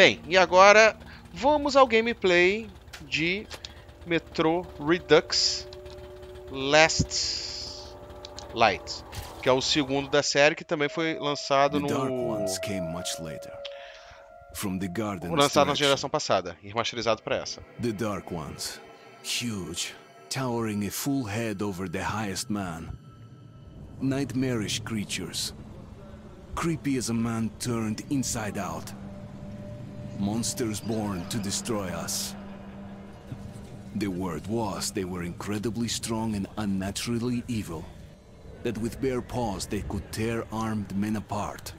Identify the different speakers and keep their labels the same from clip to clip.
Speaker 1: Bem, e agora vamos ao gameplay de Metro Redux Last Light, que é o segundo da série que também foi lançado no
Speaker 2: Ones came much later. From the Garden
Speaker 1: lançado na geração passada e remasterizado para essa.
Speaker 2: The Dark Ones. Huge, towering a full head over the highest man. Nightmarish creatures. Creepy as a man turned inside out. Monsters born to destroy us. The word was they were incredibly strong and unnaturally evil. That with bare paws they could tear armed men apart.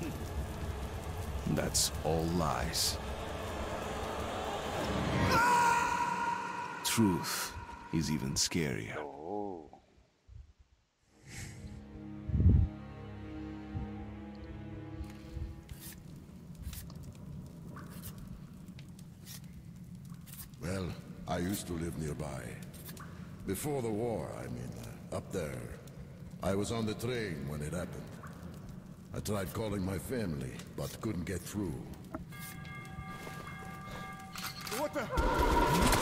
Speaker 2: Hmm. That's all lies. Ah! Truth is even scarier.
Speaker 3: Well, I used to live nearby. Before the war, I mean, uh, up there. I was on the train when it happened. I tried calling my family, but couldn't get through. What the?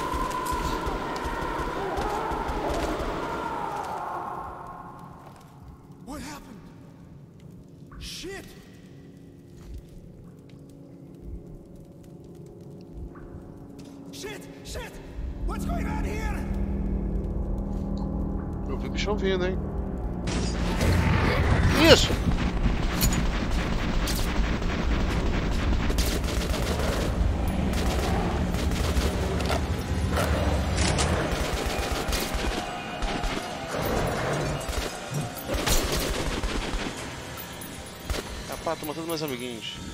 Speaker 1: vida, hein? Isso! Capaz, tô matando meus amiguinhos.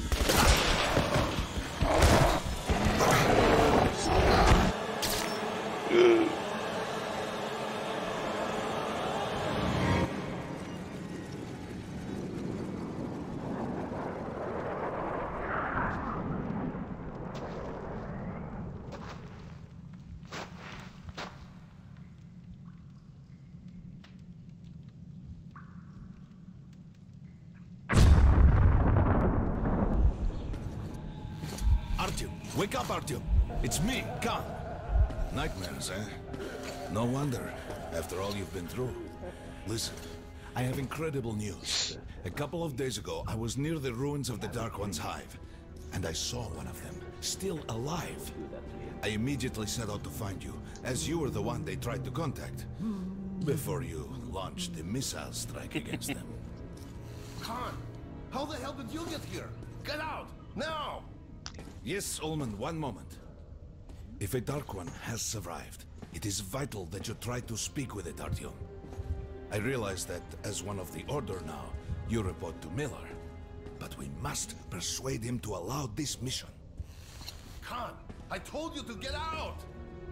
Speaker 4: Artyom, wake up, Artyom. It's me, Khan. Nightmares, eh? No wonder, after all you've been through. Listen, I have incredible news. A couple of days ago, I was near the ruins of the Dark One's hive, and I saw one of them, still alive. I immediately set out to find you, as you were the one they tried to contact, before you launched the missile strike against them.
Speaker 3: Khan, how the hell did you get here? Get out! Now!
Speaker 4: Yes, Ulman, one moment. If a Dark One has survived, it is vital that you try to speak with it, Artyom. I realize that as one of the Order now, you report to Miller. But we must persuade him to allow this mission.
Speaker 3: Khan, I told you to get out!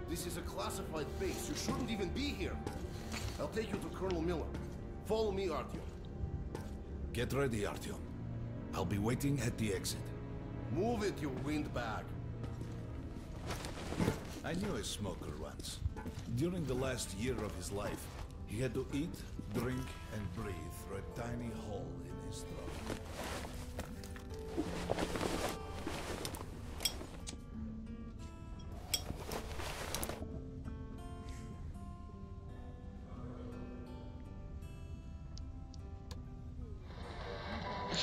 Speaker 3: This is a classified base. You shouldn't even be here. I'll take you to Colonel Miller. Follow me, Artyom.
Speaker 4: Get ready, Artyom. I'll be waiting at the exit.
Speaker 3: Move it, you windbag.
Speaker 4: I knew a smoker once. During the last year of his life, he had to eat, drink, and breathe through a tiny hole in his throat.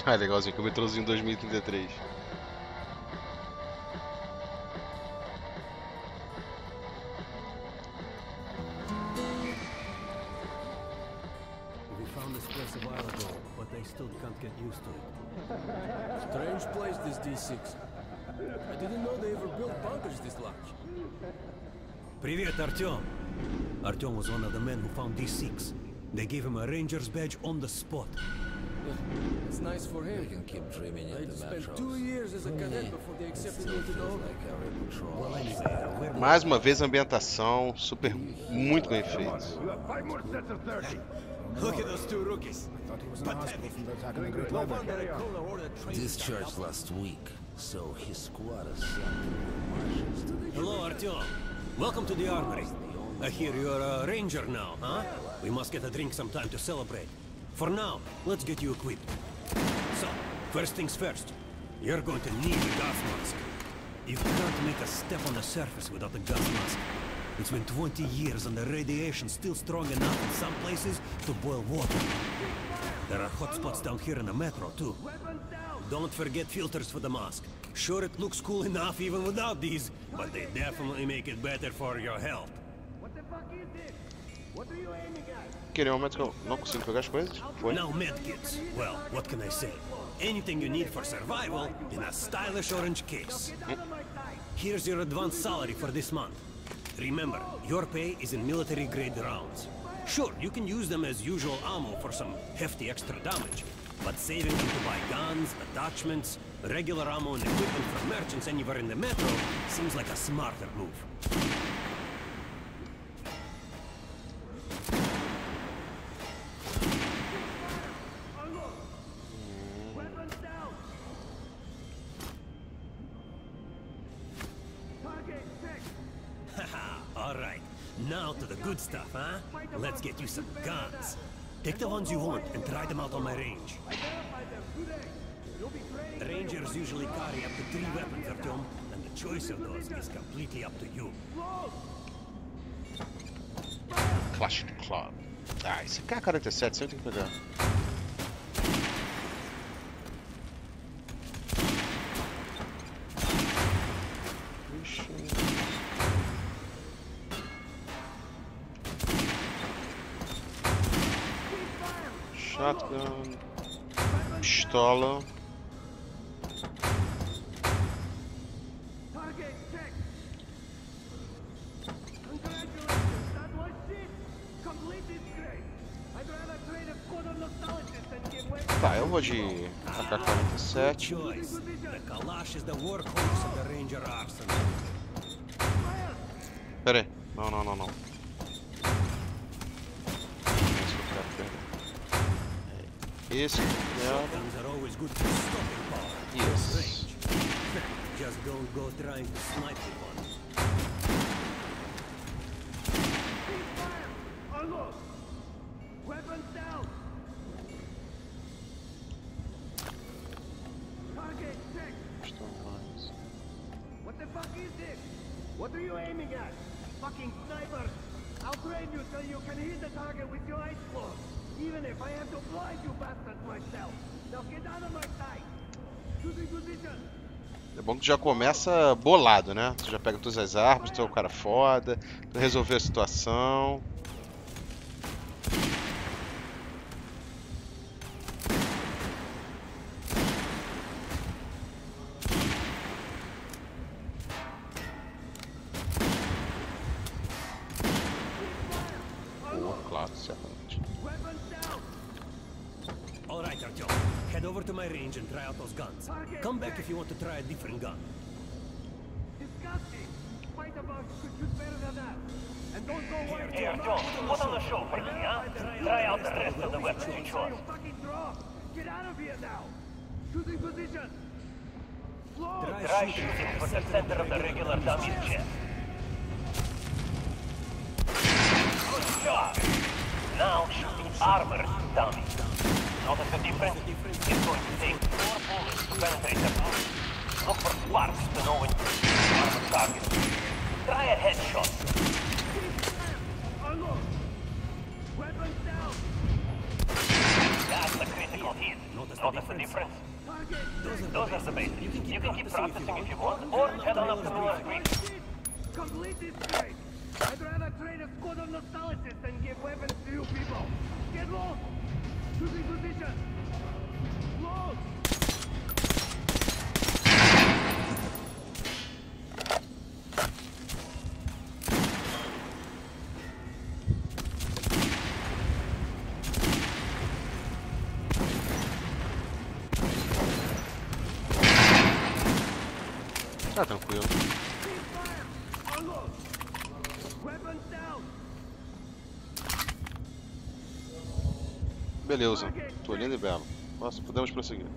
Speaker 1: Ah, legalzinho, que o metrozinho 2033.
Speaker 5: Привет, Артем. Артем was one of the men who found D6. They gave him a ranger's badge on the spot.
Speaker 6: It's nice for him.
Speaker 7: can keep dreaming
Speaker 6: I
Speaker 7: in the
Speaker 6: spent
Speaker 7: metros.
Speaker 6: two years as a cadet before they accepted me into the
Speaker 7: Feels
Speaker 6: Order.
Speaker 7: like our patrol.
Speaker 5: Well, anyway, we're
Speaker 1: Mais uma vez, ambientação super, muito bem feita.
Speaker 5: Look at those two rookies. No wonder a cooler order trained
Speaker 7: Discharged last week, so his squad is sent to the marshes to the
Speaker 5: Hello, Artyom. Welcome to the armory. I hear you're a ranger now, huh? We must get a drink sometime to celebrate. For now, let's get you equipped. So, first things first. You're going to need a gas mask. You can't make a step on the surface without a gas mask. It's been 20 years and the radiation's still strong enough in some places to boil water. There are hot spots down here in the metro, too. Don't forget filters for the mask. Sure, it looks cool enough even without these, but they definitely make it better for your health.
Speaker 1: what the fuck is this what Aquele momento que eu não consigo pegar as coisas. Foi.
Speaker 5: Now medkits. Well, what can I say? Anything you need for survival in a stylish orange case. Here's your advance salary for this month. Remember, your pay is in military-grade rounds. Sure, you can use them as usual ammo for some hefty extra damage, but saving them to buy guns, attachments, regular ammo and equipment for merchants anywhere in the metro seems like a smarter move. All right. Now to the good stuff, huh? Let's get you some guns. Pick the ones you want and try them out on my range. Rangers usually carry up to three weapons, Artyom, and the choice of those is completely up to you.
Speaker 1: Clash Club. Ah, esse K-47 sempre tem que pegar. Shotgun. Pistola. Tá, eu vou de AK-47.
Speaker 5: Choice. The Kalash is the workhorse of the Ranger arsenal.
Speaker 1: Pera aí. Não, não, não, não. Esse que eu quero pegar. É Esse que eu quero.
Speaker 5: Guns are always good for stopping power.
Speaker 1: Yes.
Speaker 5: Range. Just don't go trying to snipe with one.
Speaker 6: Weapons down! Target checked! What the fuck is this? What are you aiming at? Fucking snipers! I'll train you so you can hit the target with your eyes closed. Even if I have to blind you bastards myself. Now get out of my sight! Choosing position!
Speaker 1: É bom que já começa bolado, né? Tu já pega todas as armas, tu é o cara foda, tu a situação. Tá tranquilo. Beleza. Tô lindo e belo. Nossa, podemos prosseguir.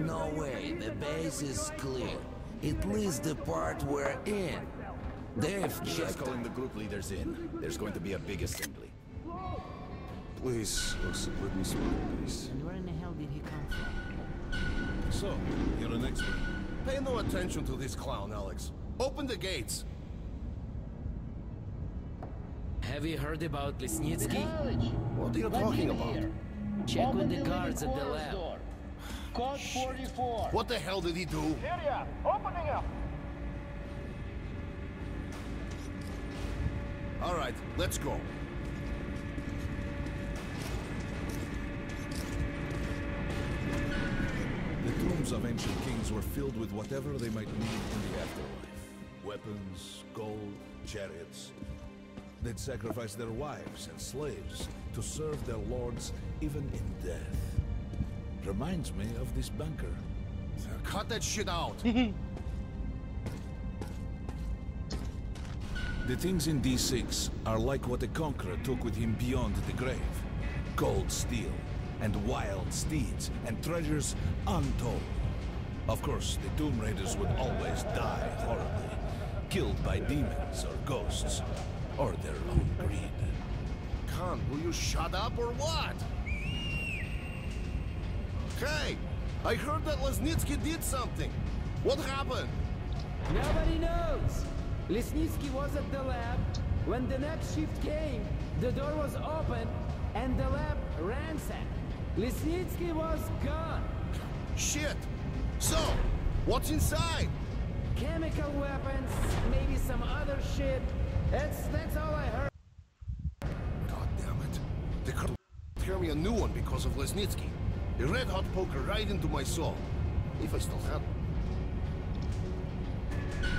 Speaker 7: No way, the base is clear. At least the part we're in. They've
Speaker 4: Just
Speaker 7: checked
Speaker 4: calling the group leaders in. There's going to be a big assembly. Please, let me speak in peace.
Speaker 8: Where in the hell did he come from?
Speaker 4: So, you're an expert.
Speaker 9: Pay no attention to this clown, Alex. Open the gates.
Speaker 8: Have you heard about Lesnitsky?
Speaker 9: What are you talking about?
Speaker 8: Check with the guards at the lab.
Speaker 10: Code 44.
Speaker 9: What the hell did he do?
Speaker 10: Area, opening up.
Speaker 9: All right, let's go.
Speaker 4: Tombs of ancient kings were filled with whatever they might need in the afterlife. Weapons, gold, chariots. They'd sacrifice their wives and slaves to serve their lords even in death. Reminds me of this bunker.
Speaker 9: Cut that shit out.
Speaker 4: The things in D6 are like what the Conqueror took with him beyond the grave. Gold steel, and wild steeds, and treasures untold. Of course, the Tomb Raiders would always die horribly, killed by demons or ghosts, or their own greed.
Speaker 9: Khan, will you shut up or what? Hey, I heard that Lesnitsky did something. What happened?
Speaker 11: Nobody knows. Lesnitsky was at the lab. When the next shift came, the door was open and the lab ransacked. Lesnitsky was gone.
Speaker 9: Shit. So, what's inside?
Speaker 11: Chemical weapons, maybe some other shit. That's that's all I heard.
Speaker 9: God damn it. They could tear me a new one because of Lesnitsky. A red hot poker right into my soul. If I still had one.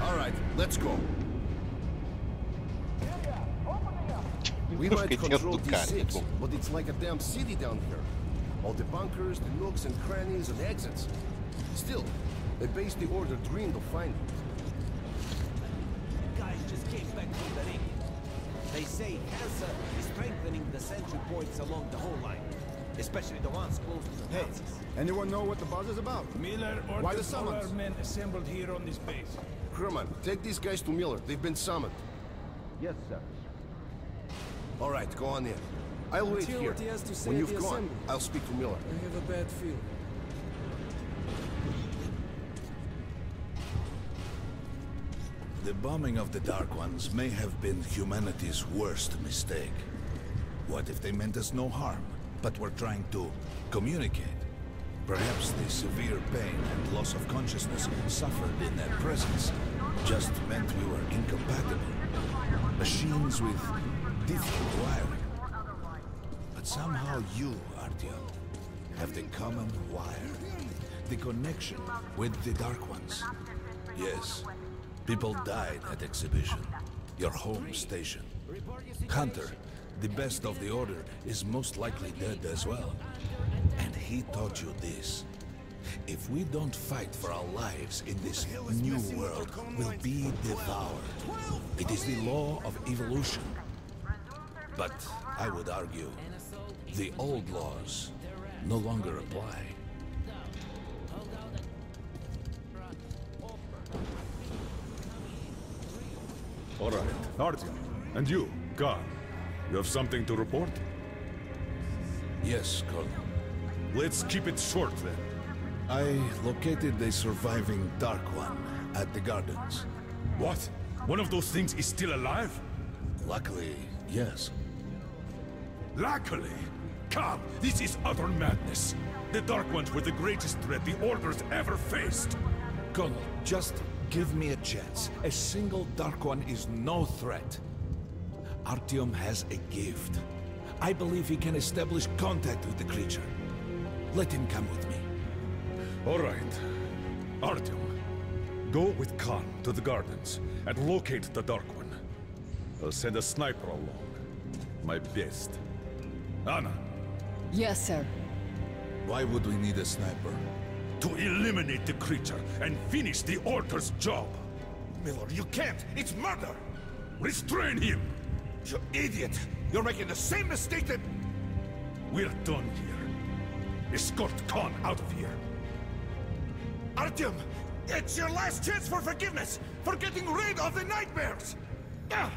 Speaker 9: All right, let's go. We might
Speaker 1: Fiquei
Speaker 9: control
Speaker 1: dentro do
Speaker 9: D6, but it's like a damn city down here. All the bunkers, the nooks and crannies and the exits. Still, they base the order dreamed of finding.
Speaker 12: Guys just came back from the ring. They say Hansa is strengthening the sentry points along the whole line. Especially the ones close to the
Speaker 13: Hey,
Speaker 12: Nazis.
Speaker 13: anyone know what the buzz is about?
Speaker 14: Miller or
Speaker 13: Why the
Speaker 14: orders all our
Speaker 13: summons?
Speaker 14: men assembled here on this base.
Speaker 9: Herman, take these guys to Miller. They've been summoned.
Speaker 10: Yes, sir.
Speaker 9: All right, go on in. I'll wait
Speaker 12: hear
Speaker 9: here.
Speaker 12: what he has to say
Speaker 9: when you've gone,
Speaker 12: assembly.
Speaker 9: I'll speak to Miller.
Speaker 12: I have a bad feeling.
Speaker 4: The bombing of the Dark Ones may have been humanity's worst mistake. What if they meant us no harm, but were trying to communicate? Perhaps the severe pain and loss of consciousness suffered in their presence just meant we were incompatible. Machines with different wiring. Somehow you, Artyom, have the common wire. The connection with the Dark Ones. Yes, people died at exhibition. Your home station. Hunter, the best of the Order, is most likely dead as well. And he taught you this. If we don't fight for our lives in this new world, we'll be devoured. It is the law of evolution. But I would argue, the old laws no longer apply.
Speaker 15: All right, Artyom. And you, Khan. You have something to report?
Speaker 4: Yes, Colonel.
Speaker 15: Let's keep it short then.
Speaker 4: I located the surviving Dark One at the Gardens.
Speaker 15: What? One of those things is still alive?
Speaker 4: Luckily, yes.
Speaker 15: Luckily! Come, this is utter madness. The Dark Ones were the greatest threat the Order's ever faced.
Speaker 4: Colonel, just give me a chance. A single Dark One is no threat. Artyom has a gift. I believe he can establish contact with the creature. Let him come with me.
Speaker 15: All right. Artyom, go with Khan to the gardens and locate the Dark One. I'll send a sniper along. My best. Anna,
Speaker 16: Yes, sir.
Speaker 4: Why would we need a sniper?
Speaker 15: to eliminate the creature and finish the Order's job.
Speaker 9: Miller, you can't! It's murder!
Speaker 15: Restrain him!
Speaker 9: You idiot! You're making the same mistake that...
Speaker 15: We're done here. Escort Khan out of here.
Speaker 9: Artyom! It's your last chance for forgiveness! For getting rid of the nightmares! Ah!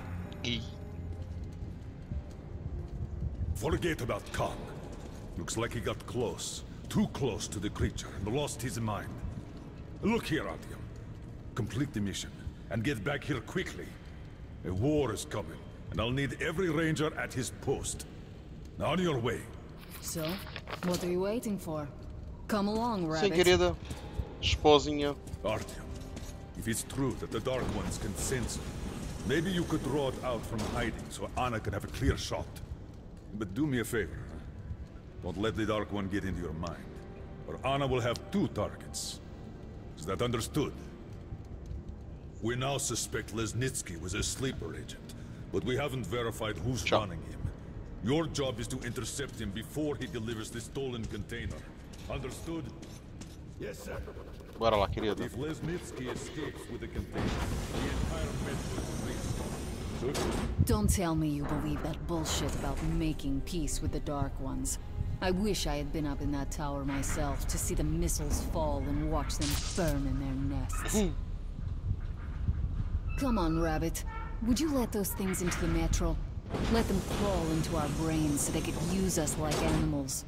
Speaker 15: Forget about Khan. Looks like he got close. Too close to the creature and lost his mind. Look here, Artyom. Complete the mission and get back here quickly. A war is coming, and I'll need every ranger at his post. Now on your way.
Speaker 16: So, what are you waiting for? Come along,
Speaker 1: Sim,
Speaker 16: Rabbit.
Speaker 1: querida esposinha.
Speaker 15: Artyom, if it's true that the Dark Ones can sense it, maybe you could draw it out from hiding so Anna can have a clear shot. But do me a favor. Huh? Don't let the Dark One get into your mind, or Anna will have two targets. Is that understood? We now suspect Lesnitsky was a sleeper agent, but we haven't verified who's running him. Your job is to intercept him before he delivers the stolen container. Understood?
Speaker 17: Yes, sir.
Speaker 1: Bora lá, querido.
Speaker 15: If Lesnitsky escapes with the container, the entire metro will be risk.
Speaker 16: Don't tell me you believe that bullshit about making peace with the Dark Ones. I wish I had been up in that tower myself to see the missiles fall and watch them burn in their nests. Come on, Rabbit. Would you let those things into the metro? Let them crawl into our brains so they could use us like animals.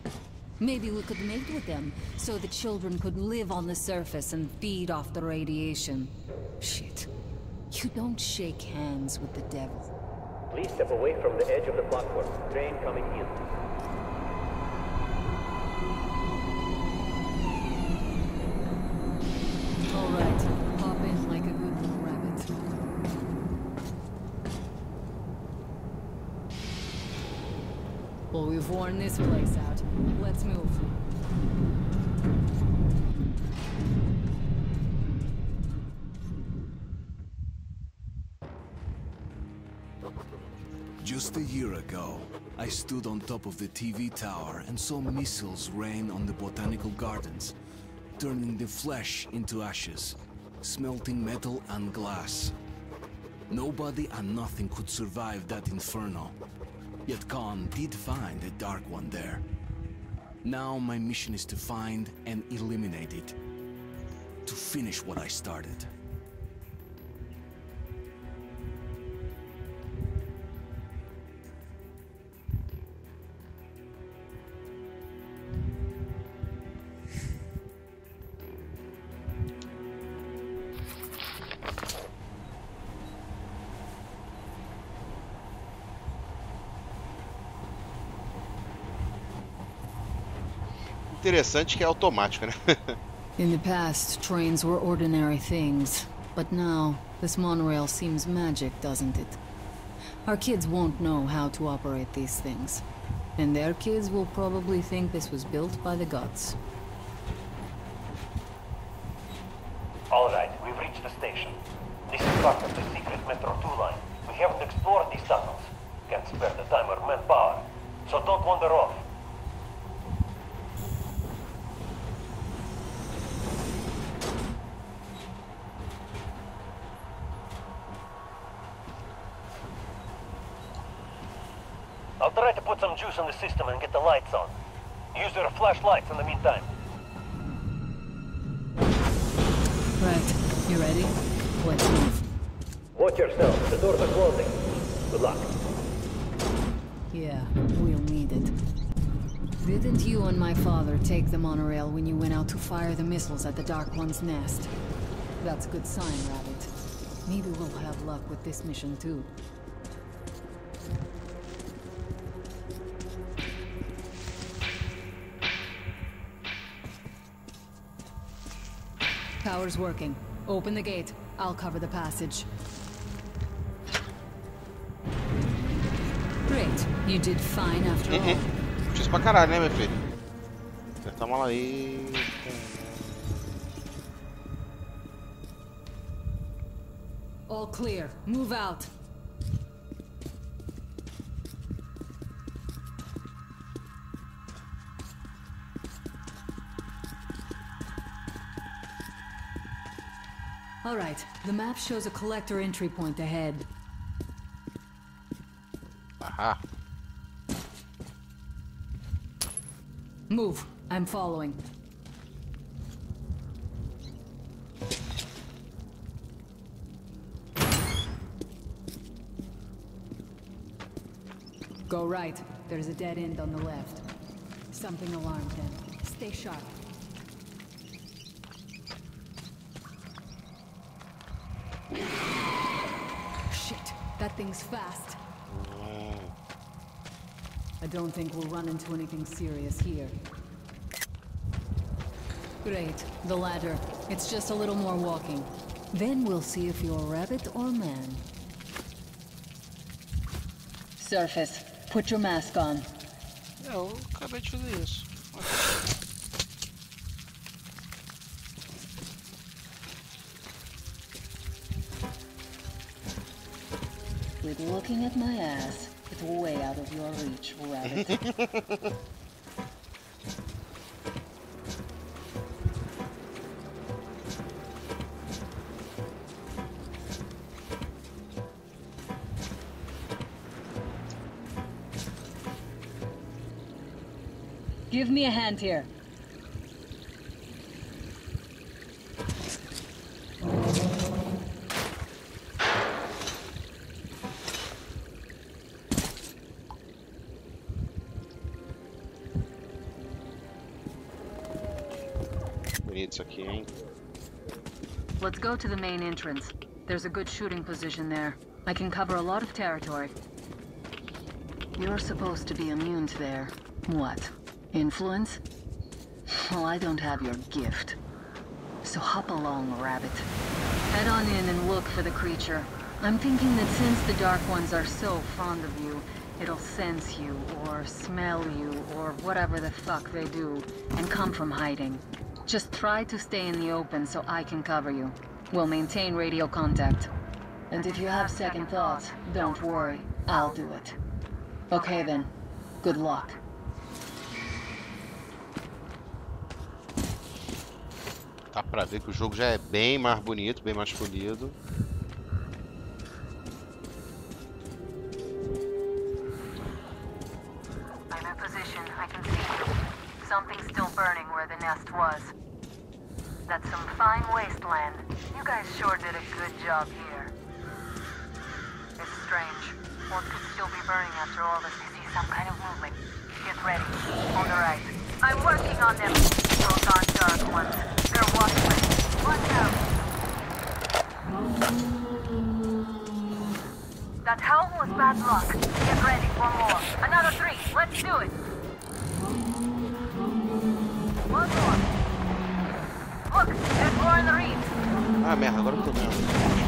Speaker 16: Maybe we could mate with them, so the children could live on the surface and feed off the radiation. Shit. You don't shake hands with the devil.
Speaker 18: Please step away from the edge of the platform. Train coming in.
Speaker 16: Worn this place out. Let's move.
Speaker 2: Just a year ago, I stood on top of the TV tower and saw missiles rain on the botanical gardens, turning the flesh into ashes, smelting metal and glass. Nobody and nothing could survive that inferno. Yet Khan did find a Dark One there. Now my mission is to find and eliminate it. To finish what I started.
Speaker 1: Interessante que é automático, né?
Speaker 16: In the past, trains were ordinary things. But now, this monorail seems magic, doesn't it? Our kids won't know how to operate these things. And their kids will probably think this was built by the gods. Father take the monorail when you went out to fire the missiles at the Dark One's nest? That's a good sign, Rabbit. Maybe we'll have luck with this mission too. Power's working. Open the gate. I'll cover the passage. Great. You did fine after all.
Speaker 1: Difícil pra caralho, né, meu filho? Apertar a mala aí.
Speaker 16: All clear. Move out. All right. The map shows a collector entry point ahead.
Speaker 1: Aha.
Speaker 16: Move. I'm following. Go right. There's a dead end on the left. Something alarmed him. Stay sharp. Shit, that thing's fast. I don't think we'll run into anything serious here. Great, the ladder. It's just a little more walking. Then we'll see if you're a rabbit or man. Surface, put your mask on.
Speaker 19: É, eu acabei de fazer isso.
Speaker 16: Quit looking at my ass. It's way out of your reach, rabbit. Give me a hand here.
Speaker 19: Bonito isso aqui, hein?
Speaker 16: Let's go to the main entrance. There's a good shooting position there. I can cover a lot of territory. You're supposed to be immune to their... what? Influence? Well, I don't have your gift. So hop along, Rabbit. Head on in and look for the creature. I'm thinking that since the Dark Ones are so fond of you, it'll sense you, or smell you, or whatever the fuck they do, and come from hiding. Just try to stay in the open so I can cover you. We'll maintain radio contact. And if you have second thoughts, don't worry. I'll do it. Okay then. Good luck.
Speaker 19: Pra ver que o jogo já é bem mais bonito, bem mais polido.
Speaker 16: Was bad luck. Get ready for more. Another three. Let's do it. One more. Look, there's more in the reeds.
Speaker 19: Ah, merda, agora eu tô vendo.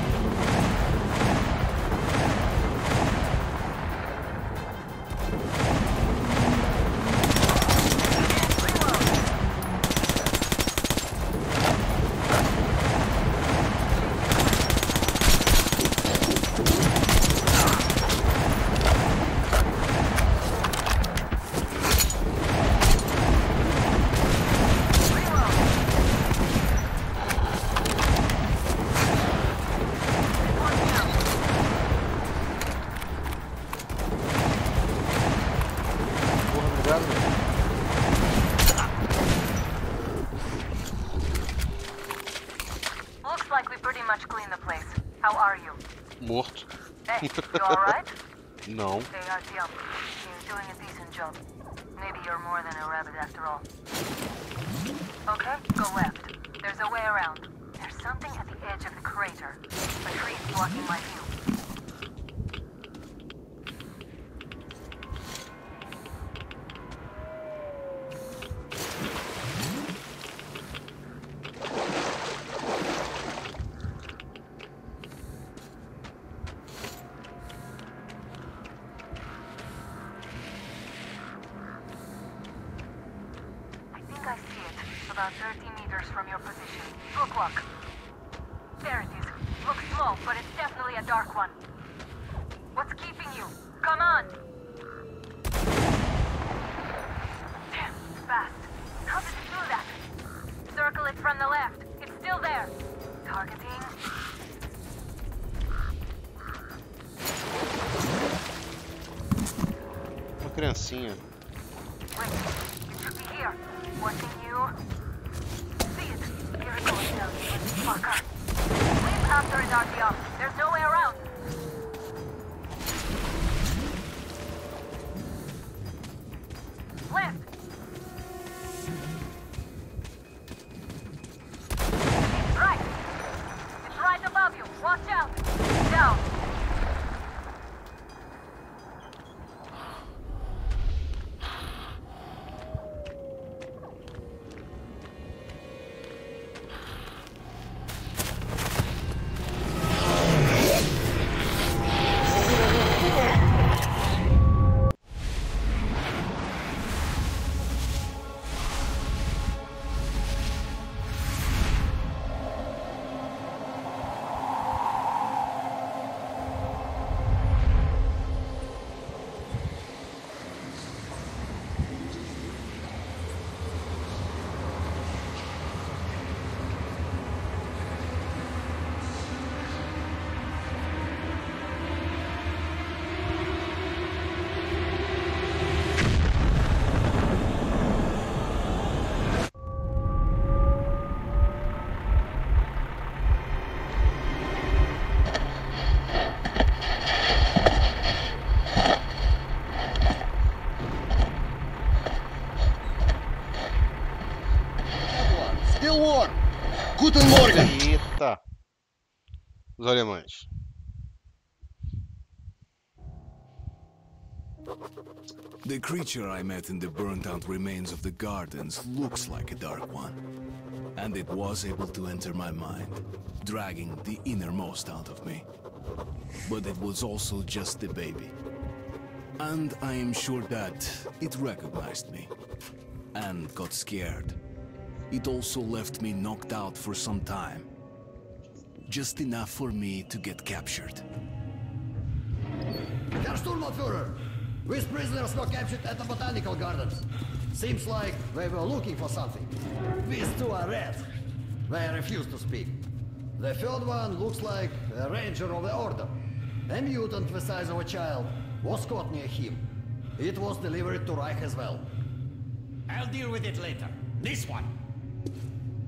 Speaker 20: Guten Morgen!
Speaker 1: Eita! Os alemães.
Speaker 2: The creature I met in the burnt-out remains of the gardens looks like a dark one. And it was able to enter my mind, dragging the innermost out of me. But it was also just a baby. And I am sure that it recognized me. And got scared. It also left me knocked out for some time. Just enough for me to get captured.
Speaker 20: Herr Sturmbannführer! These prisoners were captured at the Botanical Gardens. Seems like they were looking for something. These two are red. They refuse to speak. The third one looks like a ranger of the Order. A mutant the size of a child was caught near him. It was delivered to Reich as well.
Speaker 21: I'll deal with it later. This one.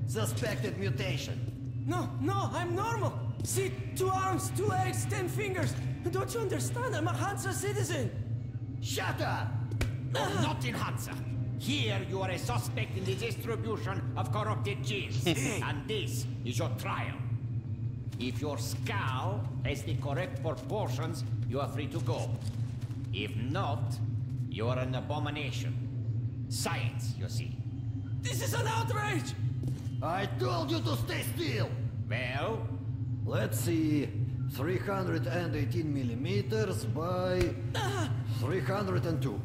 Speaker 20: Suspected mutation.
Speaker 6: No, no, I'm normal. See, two arms, two legs, ten fingers. Don't you understand? I'm a Hansa citizen.
Speaker 20: Shut up!
Speaker 21: You're ah. not in Hansa. Here you are a suspect in the distribution of corrupted genes. and this is your trial. If your skull has the correct proportions, you are free to go. If not, you are an abomination. Science, you see.
Speaker 6: This is an outrage!
Speaker 20: I told you to stay still!
Speaker 21: Well?
Speaker 20: Let's see. 318 millimeters by 302.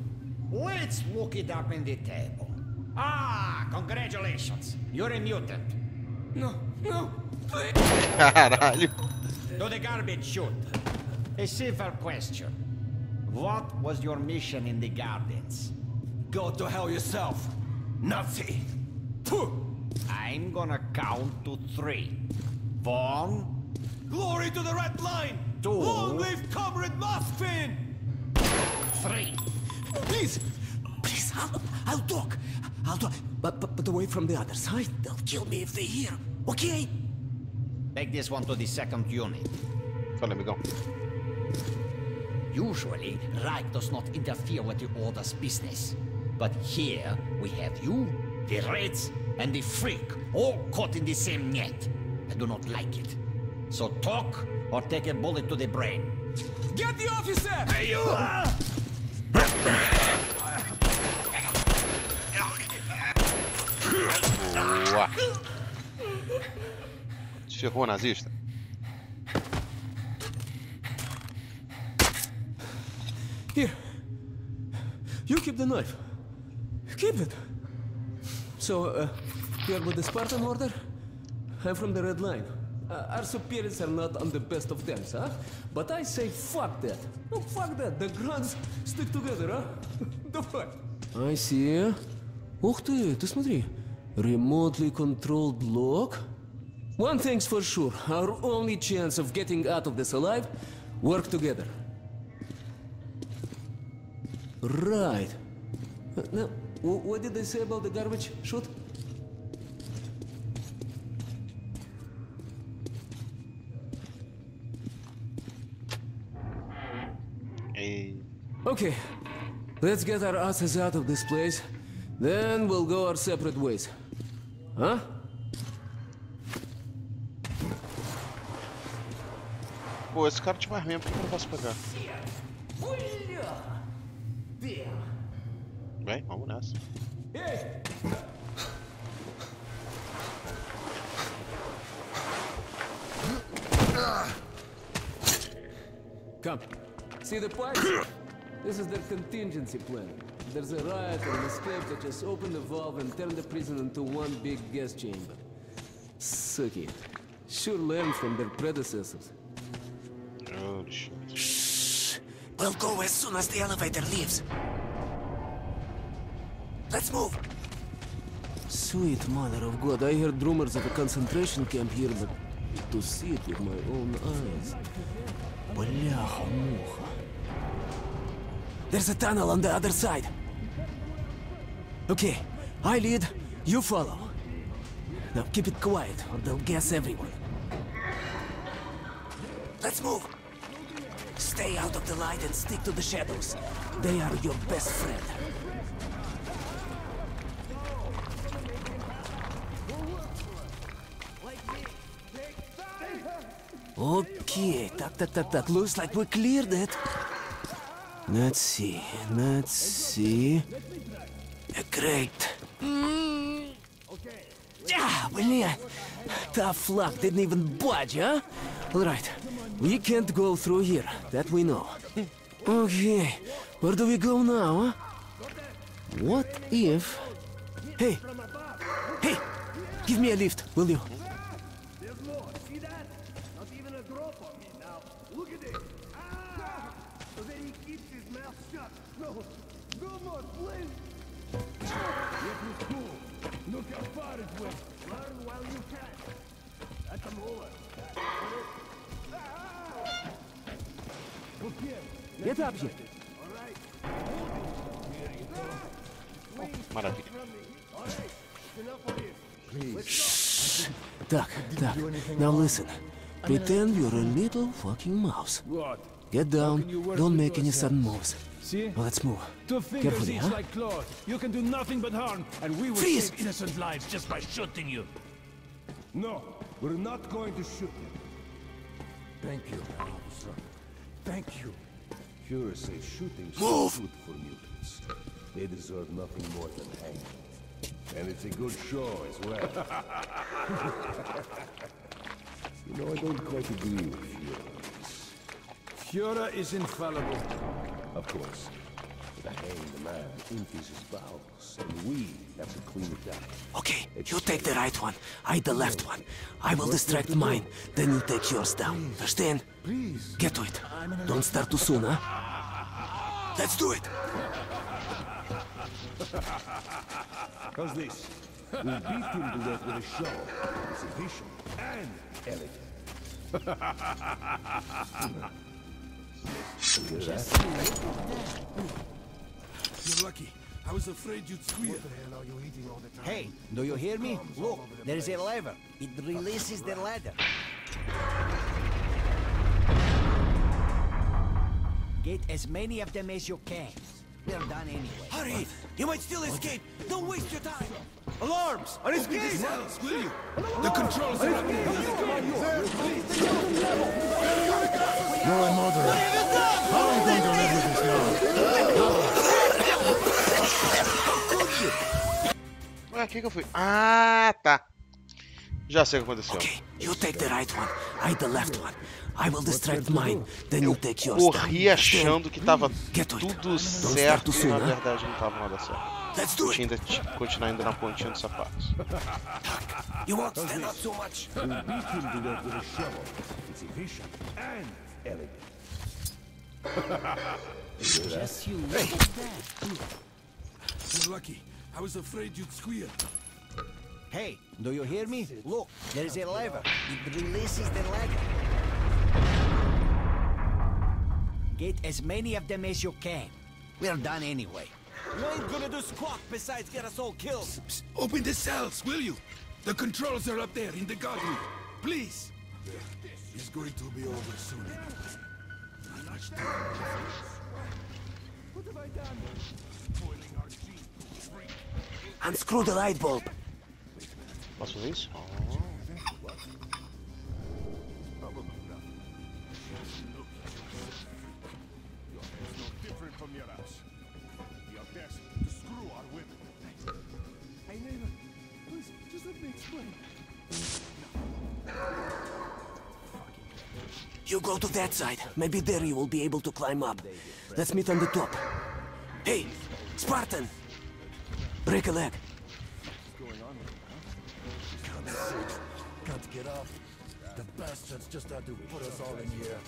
Speaker 21: Let's look it up in the table. Ah, congratulations. You're a mutant.
Speaker 6: No, no, please.
Speaker 1: Caralho.
Speaker 21: To the garbage chute. A simple question. What was your mission in the gardens?
Speaker 22: Go to hell yourself, Nazi!
Speaker 21: I'm gonna count to three. One,
Speaker 22: Glory to the Red Line!
Speaker 21: Two.
Speaker 22: Long live Comrade Moskvin!
Speaker 21: three.
Speaker 22: Please! Please, I'll, I'll talk. I'll talk. But, but, but away from the other side. They'll kill me if they hear. Okay?
Speaker 21: Take this one to the second unit.
Speaker 1: So let me go.
Speaker 21: Usually, Reich does not interfere with the Order's business. But here, we have you, the Reds, and the Freak, all caught in the same net. I do not like it. So talk, or take a bullet to the brain.
Speaker 22: Get the officer! Hey, you! Ah!
Speaker 1: Boa. Ferrou, nazista.
Speaker 22: Here. You keep the knife. Keep it. So, uh, you're with the Spartan Order? I'm from the Red Line. Uh, our superiors are not on the best of terms, huh? But I say fuck that. No, fuck that. The grunts stick together, huh? Давай. I see. Ух ты, ты смотри. Remotely controlled block. One thing's for sure. Our only chance of getting out of this alive, work together. Right. Uh, Now, wh- what did they say about the garbage chute?
Speaker 1: Ei.
Speaker 22: Okay, let's get our asses out of this place. Then we'll go our separate ways. Huh?
Speaker 1: Pô, esse cara tinha mais mesmo, por que eu não posso pegar? Bem, vamos nessa.
Speaker 22: Come. See the pipes? this is their contingency plan. There's a riot or an escape that just open the valve and turn the prison into one big gas chamber. Suck it. Sure learned from their predecessors.
Speaker 1: Oh, shit.
Speaker 22: Shh. We'll go as soon as the elevator leaves. Let's move. Sweet mother of God, I heard rumors of a concentration camp here, but to see it with my own eyes. Бляха-муха. There's a tunnel on the other side. Okay, I lead, you follow. Now keep it quiet, or they'll gas everyone. Let's move. Stay out of the light and stick to the shadows. They are your best friend.
Speaker 23: Okay, так, так, так, так. Looks like we cleared it. Let's see, let's see. Uh, Great. Mm. Yeah, блин. Tough luck, didn't even budge, huh? All right, we can't go through here, that we know. Okay, where do we go now, huh? What if... Hey! Hey! Give me a lift, will you? Pretend you're a little fucking mouse.
Speaker 14: What?
Speaker 23: Get down. Don't make any sudden moves.
Speaker 14: See?
Speaker 23: Well, let's move.
Speaker 14: Two fingers
Speaker 23: Carefully, huh?
Speaker 14: like claws. You can do nothing but harm, and we will
Speaker 23: Freeze!
Speaker 14: save innocent lives just by shooting you.
Speaker 9: No, we're not going to shoot you. Thank you, officer. Thank you. Führer says shooting's
Speaker 23: Move!
Speaker 9: good for mutants. They deserve nothing more than hanging. And it's a good show as well. you know, I don't quite agree with Führer.
Speaker 14: Führer is infallible.
Speaker 9: Of course. But a hanged man empties his bowels, and we have to clean it up.
Speaker 23: Okay, you take the right one. I the left one. I will distract mine. Then you take yours down. Understand?
Speaker 9: Please.
Speaker 23: Get to it. Don't start too soon, huh? Let's do it.
Speaker 9: How's this? We'll beat him to death with a show. It's efficient and elegant. Look at that.
Speaker 4: You're lucky. I was afraid you'd squeal.
Speaker 21: Hey, do you hear me? Look, there is a lever. It releases the ladder. Get as many of them as you can. We're done anyway.
Speaker 14: Hurry! You might still escape. Don't waste your time. Alarms! On his
Speaker 4: Open the
Speaker 14: gate!
Speaker 4: cells, will you? The controls are up there.
Speaker 7: You're a murderer. How are you going to live with this now?
Speaker 1: Ué, o que, que eu fui? Ah, tá. Já sei o que aconteceu.
Speaker 23: You take the right one. I the left one. I will distract mine. Then you take yours.
Speaker 1: Corri achando que tava
Speaker 23: Get to it.
Speaker 1: tudo certo e na verdade não tava nada certo.
Speaker 23: Let's do
Speaker 1: tinha ainda continuar indo na pontinha dos sapatos.
Speaker 23: You won't stand up so much.
Speaker 9: We'll beat him to death with a shovel. It's efficient and elegant.
Speaker 21: Just you look at that.
Speaker 4: You're lucky. I was afraid you'd squeal.
Speaker 21: Hey, do you hear me? Look, there is a lever. It releases the ladder. Get as many of them as you can. We're done anyway.
Speaker 14: You ain't gonna do squat besides get us all killed.
Speaker 4: Open the cells, will you? The controls are up there in the guard room. Please. It's going to be over soon anyway. Much time. What have I done? Spoiling our genes.
Speaker 23: Unscrew the light bulb.
Speaker 1: Posso fazer isso?
Speaker 4: different
Speaker 23: You go to that side. Maybe there you will be able to climb up. Let's meet on the top. Hey, Spartan! Break a leg.
Speaker 7: Can't get up. The bastards just had to put us all in here.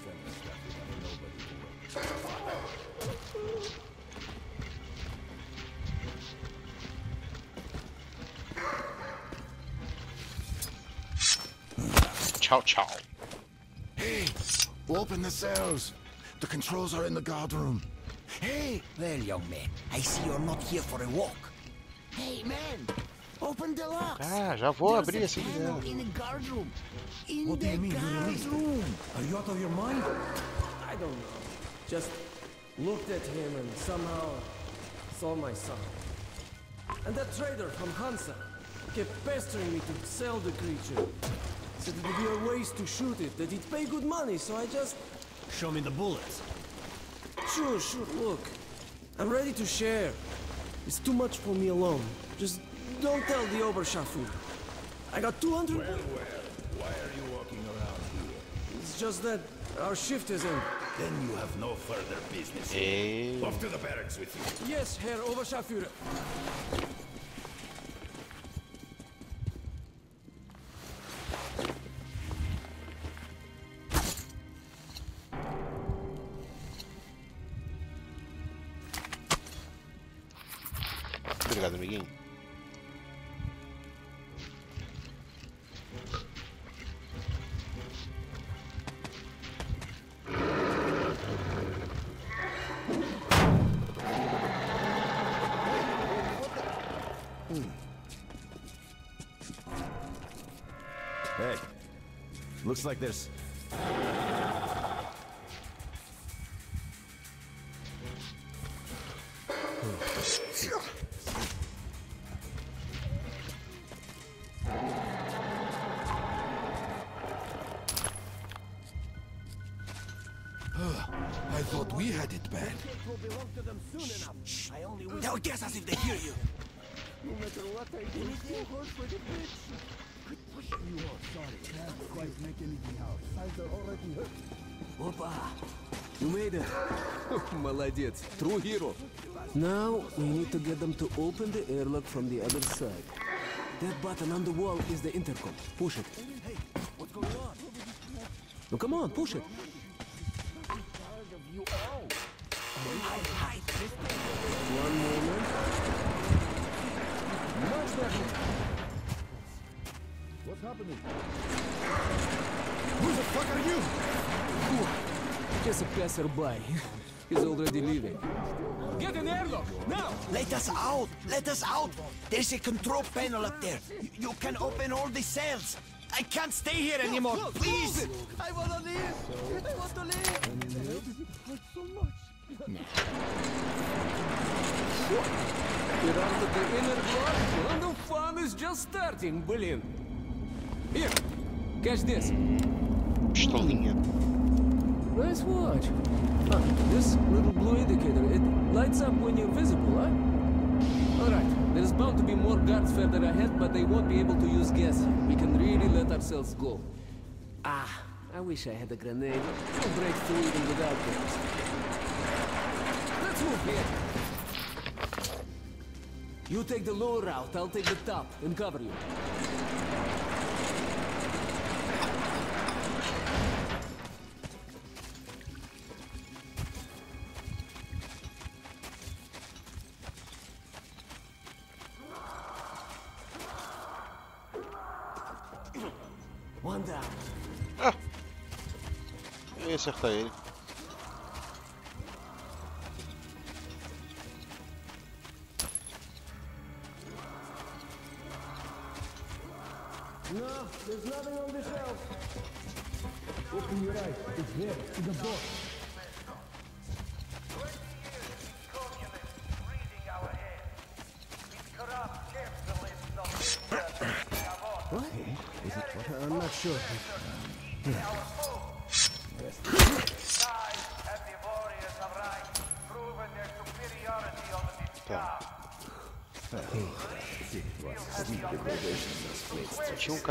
Speaker 1: Tchau, Chow.
Speaker 7: Hey, open the cells. The controls are in the guard room.
Speaker 21: Hey! Well, young man, I see you're not here for a walk. Hey, man! Open the locks!
Speaker 1: Ah, já vou
Speaker 21: There's
Speaker 1: abrir
Speaker 21: a
Speaker 1: assim.
Speaker 21: panel
Speaker 1: né?
Speaker 21: in the guard room. In
Speaker 14: What do you mean
Speaker 21: guard
Speaker 14: released
Speaker 21: room.
Speaker 14: Are you out of your mind?
Speaker 6: I don't know. Just looked at him and somehow saw my son. And that trader from Hansa kept pestering me to sell the creature.
Speaker 22: Said that there are ways to shoot it, that it pay good money, so I just...
Speaker 5: Show me the bullets.
Speaker 22: Sure, sure, look. I'm ready to share. It's too much for me alone. Just don't tell the Oberscharführer. I got 200...
Speaker 4: Well, well, why are you walking around here?
Speaker 22: It's just that our shift is in.
Speaker 4: Then you have no further business
Speaker 1: Hey.
Speaker 4: Off to the barracks with you.
Speaker 22: Yes, Herr Oberscharführer.
Speaker 24: Looks like there's...
Speaker 4: I thought we had it bad.
Speaker 6: will belong to them soon enough. I only wish...
Speaker 4: Now guess as if they hear you.
Speaker 6: No matter what I do, Can't quite make anything out. Sides are already hurt.
Speaker 22: Опа! You made it. Молодец. True hero. Now, we need to get them to open the airlock from the other side. That button on the wall is the intercom. Push it.
Speaker 6: Hey, what's going on?
Speaker 22: No, come on, push it.
Speaker 6: You all.
Speaker 22: One moment. Much better.
Speaker 6: What's happening?
Speaker 22: fuck are you? Ooh, just a passerby. He's already leaving. Get an airlock, now!
Speaker 21: Let us out! Let us out! There's a control panel up there. You, you can open all the cells. I can't stay here anymore, no, no, please!
Speaker 6: I want to leave! I want to leave! It so much.
Speaker 22: No. We're under the inner block, and the fun is just starting, William. Here, catch this.
Speaker 1: Pistolinha.
Speaker 22: Nice watch. Ah, this little blue indicator, it lights up when you're visible, huh? Alright, there's bound to be more guards further ahead, but they won't be able to use gas. We can really let ourselves go. Ah, I wish I had a grenade. I'll break through even without gas. Let's move here. You take the lower route, I'll take the top and cover you.
Speaker 1: Acertar ele.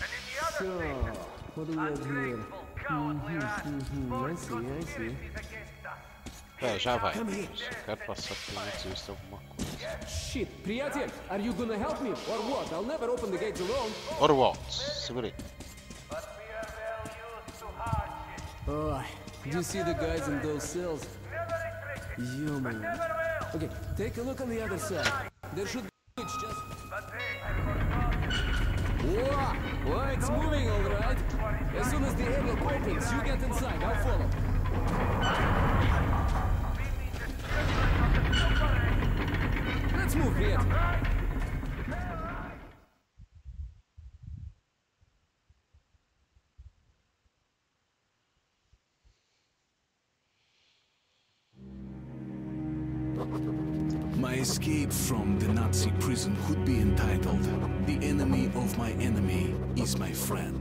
Speaker 22: And
Speaker 6: in the other
Speaker 22: So,
Speaker 6: station,
Speaker 22: what do we have here?
Speaker 6: cowardly
Speaker 22: Mhm,
Speaker 6: rats
Speaker 22: mhm, I
Speaker 6: forged
Speaker 22: see, I see.
Speaker 6: conspiracies against us.
Speaker 1: É, já vai. Só quero passar aqui antes de ver se tem alguma coisa.
Speaker 22: Shit, приятель, are you gonna help me or what? I'll never open the gates alone.
Speaker 1: Orwalt, segura aí.
Speaker 22: Oh, do you see the guys in those cells? You man. Okay, take a look on the other side. There should be just... Whoa! Whoa, it's moving all right. As soon as the airlock opens, you get inside. I'll follow. Let's move,
Speaker 2: here. escape from the Nazi prison could be entitled The Enemy of My Enemy is My Friend.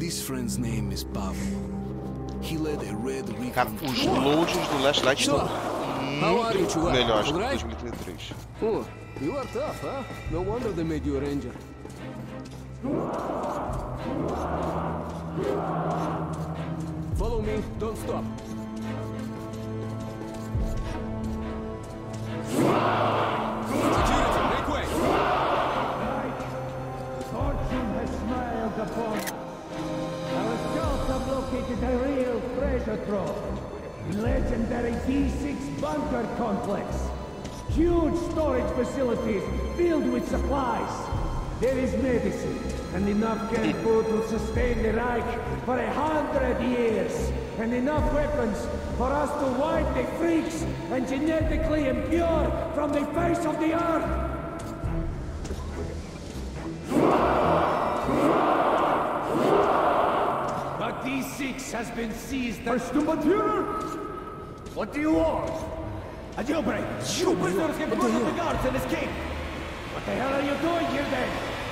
Speaker 2: This friend's name is Pavel. He led a red
Speaker 1: Cara, os loads do Last Light estão muito melhores do
Speaker 22: Oh, you are tough, huh? No wonder they made you a ranger. Follow me, don't stop.
Speaker 6: A real treasure trove. Legendary D6 bunker complex. Huge storage facilities filled with supplies. There is medicine and enough canned food to sustain the Reich for a hundred years. And enough weapons for us to wipe the freaks and genetically impure from the face of the earth. But D6 has been seized. Stumbateur? What do you want? A jailbreak. You prisoners can burn up the guards and escape. What the hell are you doing here then?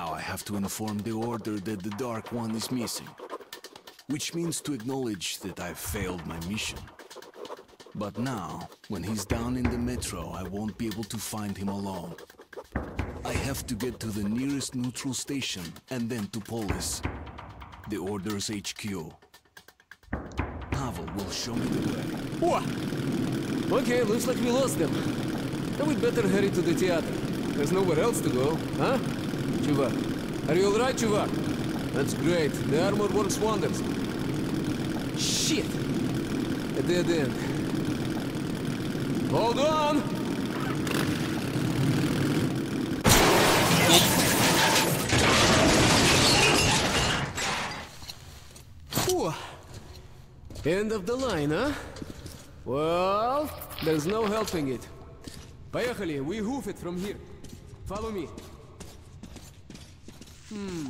Speaker 2: Now I have to inform the Order that the Dark One is missing. Which means to acknowledge that I've failed my mission. But now, when he's down in the metro, I won't be able to find him alone. I have to get to the nearest neutral station and then to Polis, the Order's HQ. Pavel will show me the way.
Speaker 22: Okay, looks like we lost them. Then we'd better hurry to the theater. There's nowhere else to go, huh? Chuvak. Are you alright, Chuvak? That's great. The armor works wonders. Shit! A dead end. Hold on! Whew. End of the line, huh? Well, there's no helping it. Поехали, we hoof it from here. Follow me. Hmm.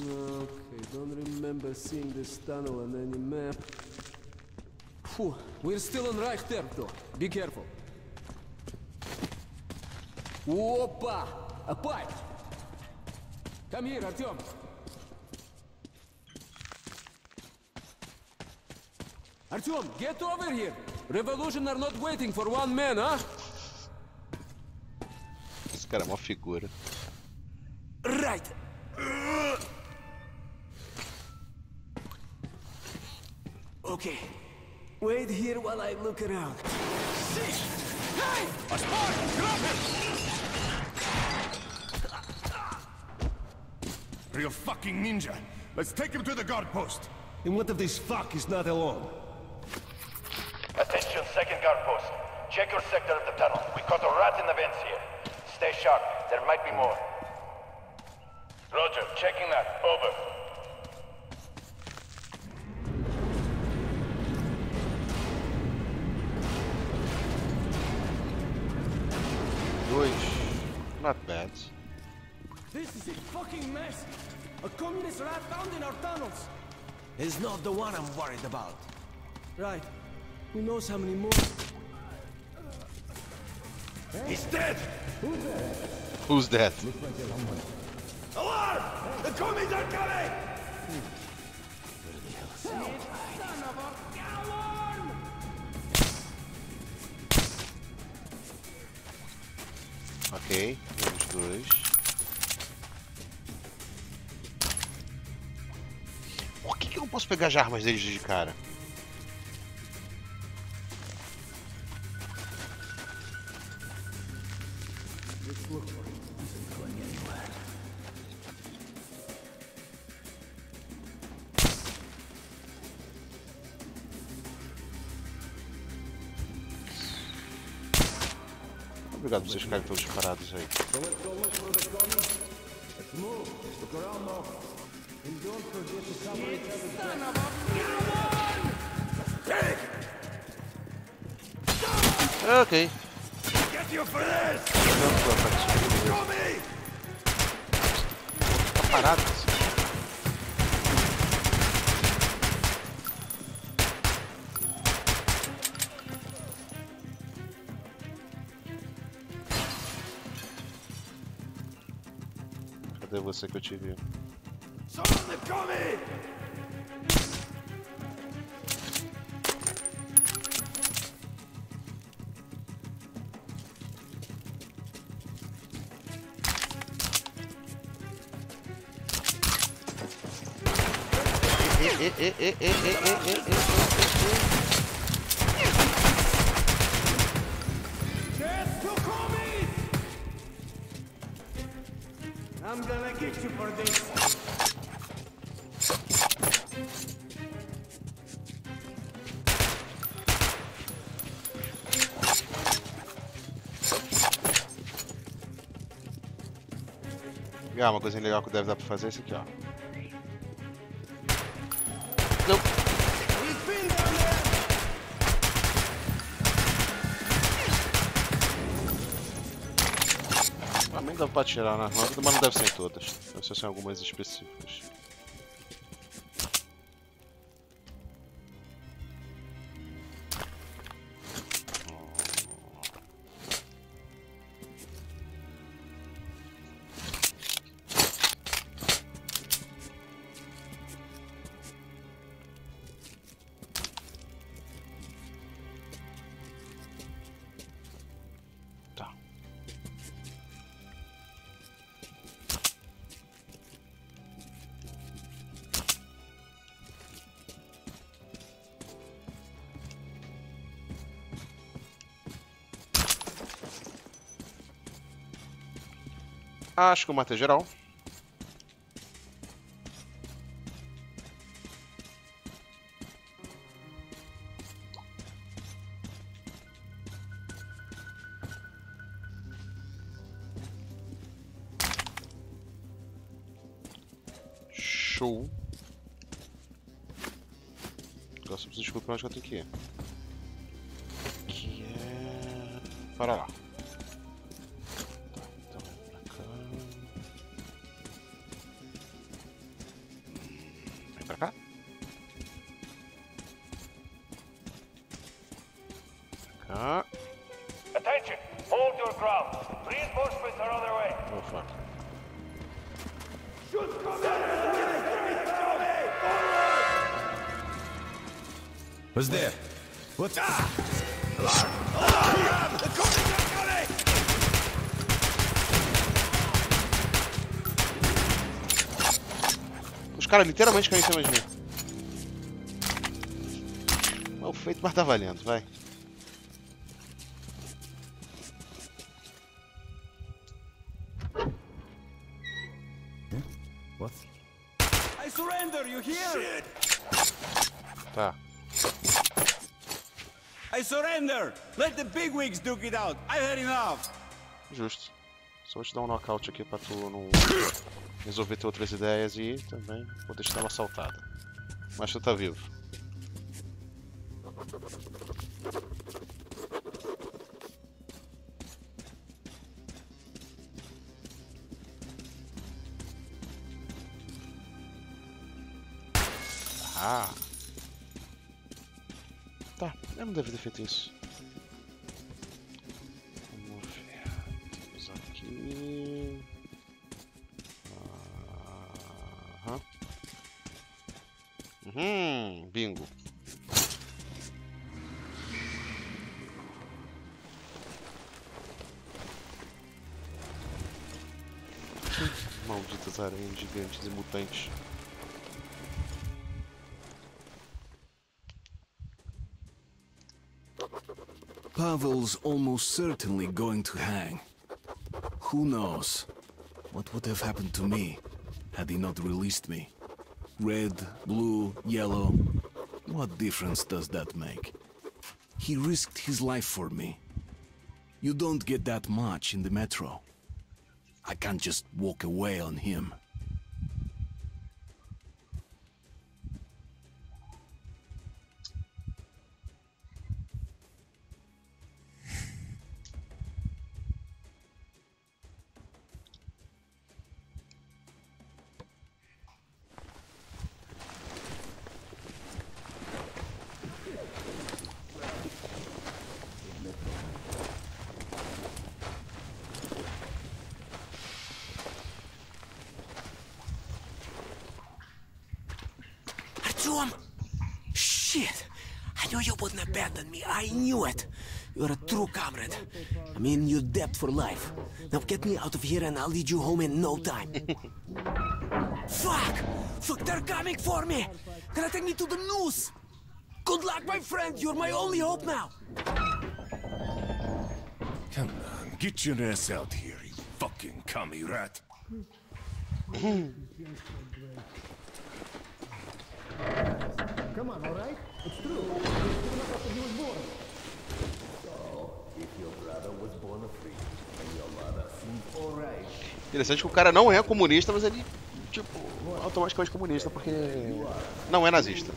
Speaker 22: Okay. I don't remember seeing this tunnel on any map. Phew, we're still in Reich territory. Be careful. Опа! A pipe! Come here, Artyom. Artyom, get over here! Revolution are not waiting for one man, huh?
Speaker 1: Esse cara é uma figura.
Speaker 22: Right! Okay. Wait here while I look around.
Speaker 9: Hey! A spark! Drop him!
Speaker 17: Real fucking ninja. Let's take him to the guard post.
Speaker 25: And what if this fuck is not alone?
Speaker 18: Attention, second guard post. Check your sector of the tunnel. We caught a rat in the vents here. Stay sharp. There might be more. Roger. Checking that. Over.
Speaker 1: Dois. Not bad.
Speaker 5: This is a fucking mess. A communist rat found in our tunnels.
Speaker 23: It's not the one I'm worried about.
Speaker 5: Right. Who knows how many more?
Speaker 17: He's dead!
Speaker 1: Who's that?
Speaker 17: Alarm! The commies are coming!
Speaker 1: Ok, temos dois. Por que, que eu não posso pegar as armas deles de cara? Obrigado por vocês ficarem todos parados aí.
Speaker 25: So let's go
Speaker 1: você que eu te vi? E, e, e, Ah, uma coisinha legal que deve dar pra fazer é isso aqui, ó.
Speaker 5: There!
Speaker 1: Também dá pra tirar armadura, mas não deve ser em todas. Deve ser em algumas específicas. Acho que eu matei geral.
Speaker 4: Who's there? What?
Speaker 1: Os caras literalmente caem em cima de mim. Mal feito, mas tá valendo, vai.
Speaker 12: Let the bigwigs duke it out! I've had enough!
Speaker 1: Justo. Só vou te dar um nocaute aqui pra tu não resolver ter outras ideias e também vou deixar ela assaltada. Mas tu tá vivo. Ah. Tá, eu não deveria ter feito isso. Malditas aranhas gigantes e mutantes.
Speaker 2: Pavel's almost certainly going to hang. Who knows? What would have happened to me had he not released me? Red, blue, yellow. What difference does that make? He risked his life for me. You don't get that much in the metro. I can't just walk away on him.
Speaker 23: For life. Now get me out of here and I'll lead you home in no time. Fuck! Fuck, they're coming for me! Gonna take me to the noose! Good luck, my friend! You're my only hope now!
Speaker 15: Come on, get your ass out here, you fucking commie rat.
Speaker 6: Come on, all right? It's true. He's given up after he was born.
Speaker 25: So, if your brother was born a freak
Speaker 1: Interessante que o cara não é comunista, mas ele, tipo, automaticamente comunista porque não é nazista.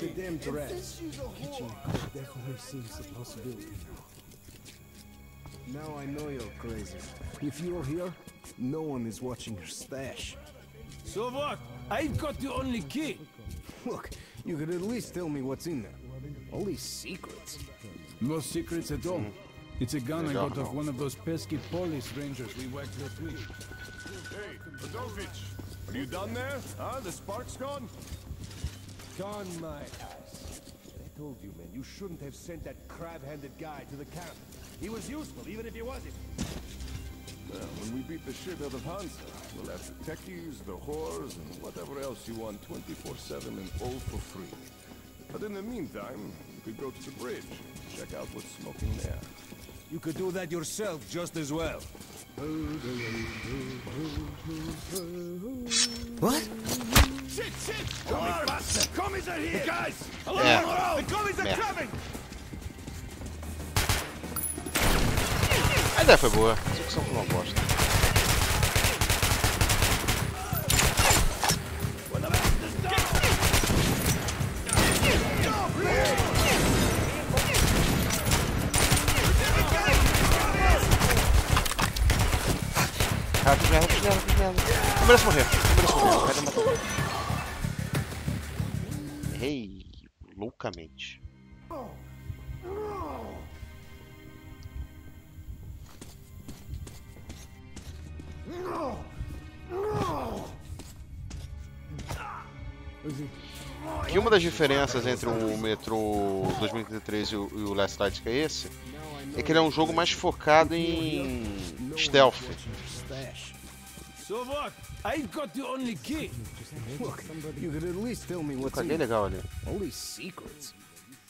Speaker 17: We're talking.
Speaker 5: The damn
Speaker 17: And
Speaker 5: dress.
Speaker 17: since she's a
Speaker 5: Kitchen
Speaker 17: whore,
Speaker 5: definitely seems a possibility now. Now I know you're crazy. If you're here, no one is watching your stash. So what? I've got the only key. Look, you could at least tell me what's in there. All these secrets.
Speaker 12: No secrets at all. It's a gun I got off one of those pesky police rangers we whacked last week.
Speaker 9: Hey, Adolfich, are you done there? Huh? The spark's gone?
Speaker 6: Gone my ass. I told you, man, you shouldn't have sent that crab-handed guy to the camp. He was useful, even if he wasn't.
Speaker 9: Well, when we beat the shit out of Hansa, we'll have the techies, the whores, and whatever else you want 24-7 and all for free. But in the meantime, you could go to the bridge, check out what's smoking there.
Speaker 12: You could do that yourself just as well.
Speaker 23: What?
Speaker 9: Shit, shit! Tommy, back The commies are here! Guys!
Speaker 1: É.
Speaker 9: The commies are coming!
Speaker 1: A ideia foi boa. A execução foi uma bosta. Cara, fiz merda, fiz merda, fiz merda. Não merece morrer, não merece morrer. Vai dar uma... Errei loucamente. Que uma das diferenças entre o Metro 2033 e o, e o Last Light que é esse, é que ele é um jogo mais focado em stealth.
Speaker 11: So what? Got the only key. Look, you could at least tell me what's in it.
Speaker 1: legal.
Speaker 11: All these secrets.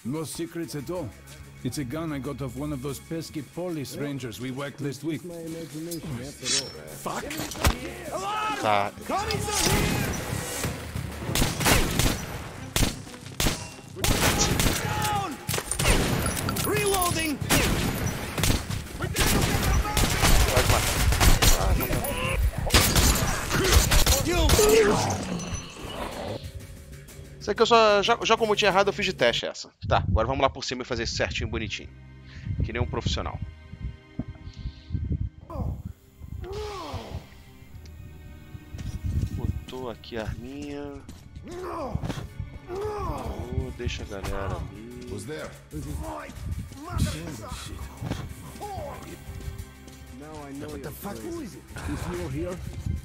Speaker 14: No secrets at all. It's a gun I got off one of those pesky police rangers we whacked last week. Hmm.
Speaker 11: Fuck.
Speaker 1: Tá.
Speaker 9: Reloading!
Speaker 1: Isso aqui eu só. Já, já como eu tinha errado, eu fiz de teste essa. Tá, agora vamos lá por cima e fazer isso certinho, bonitinho. Que nem um profissional. Botou aqui a arminha. Oh, deixa a galera ali.
Speaker 4: Was there?
Speaker 11: Now I know what the fuck Who is it? If you're here,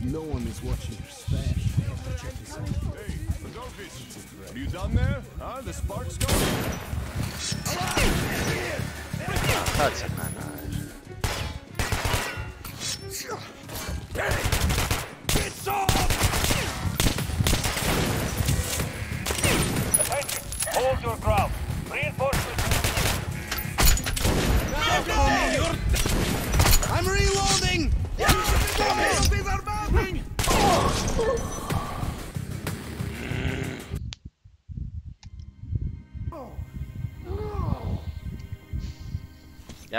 Speaker 11: no one is watching your stash. I have to check this out.
Speaker 9: Are you done there? Huh? The spark's going?
Speaker 1: Tá de sacanagem.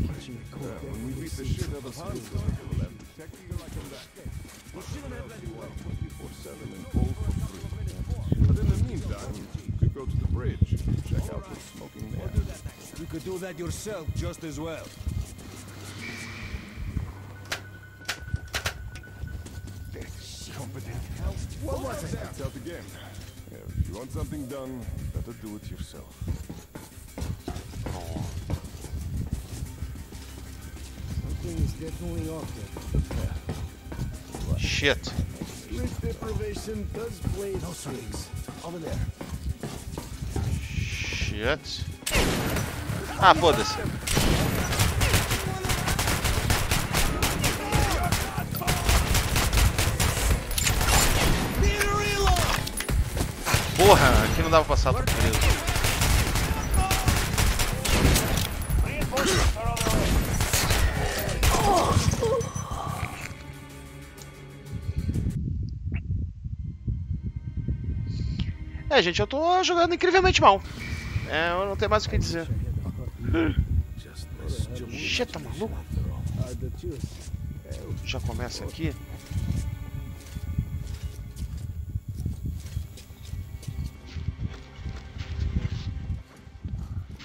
Speaker 9: when we beat the shit out of Hans, check you like a rat.
Speaker 12: You shouldn't have let him win.
Speaker 9: 24-7 and for free. But in the meantime, you could go to the bridge and check out what's smoking there.
Speaker 12: You could do that yourself just as well.
Speaker 9: Competent. What was it? Out again. Yeah, if you want something done, better do it yourself.
Speaker 11: Off.
Speaker 1: Shit.
Speaker 11: Sleep deprivation does play no swings. Over there.
Speaker 1: Shit. Ah, foda-se. Porra, aqui não dava pra passar, tô preso. É, gente, eu tô jogando incrivelmente mal. É, eu não tenho mais o que dizer. Shit, tá maluco? Já começa aqui.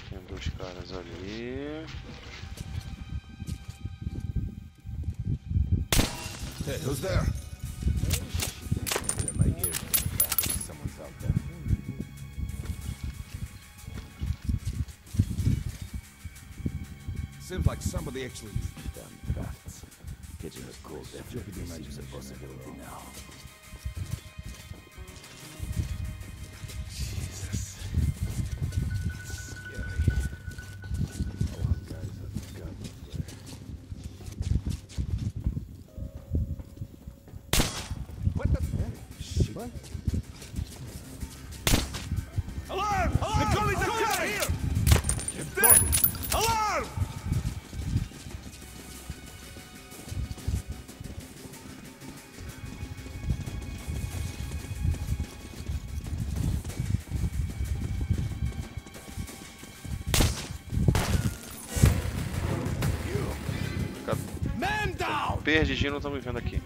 Speaker 1: Tem dois caras ali.
Speaker 4: Hey, who's there?
Speaker 26: Somebody actually.
Speaker 7: Damn drafts. Catching a cold definitely seems a possibility now.
Speaker 1: Perdidinho não estão vendo aqui.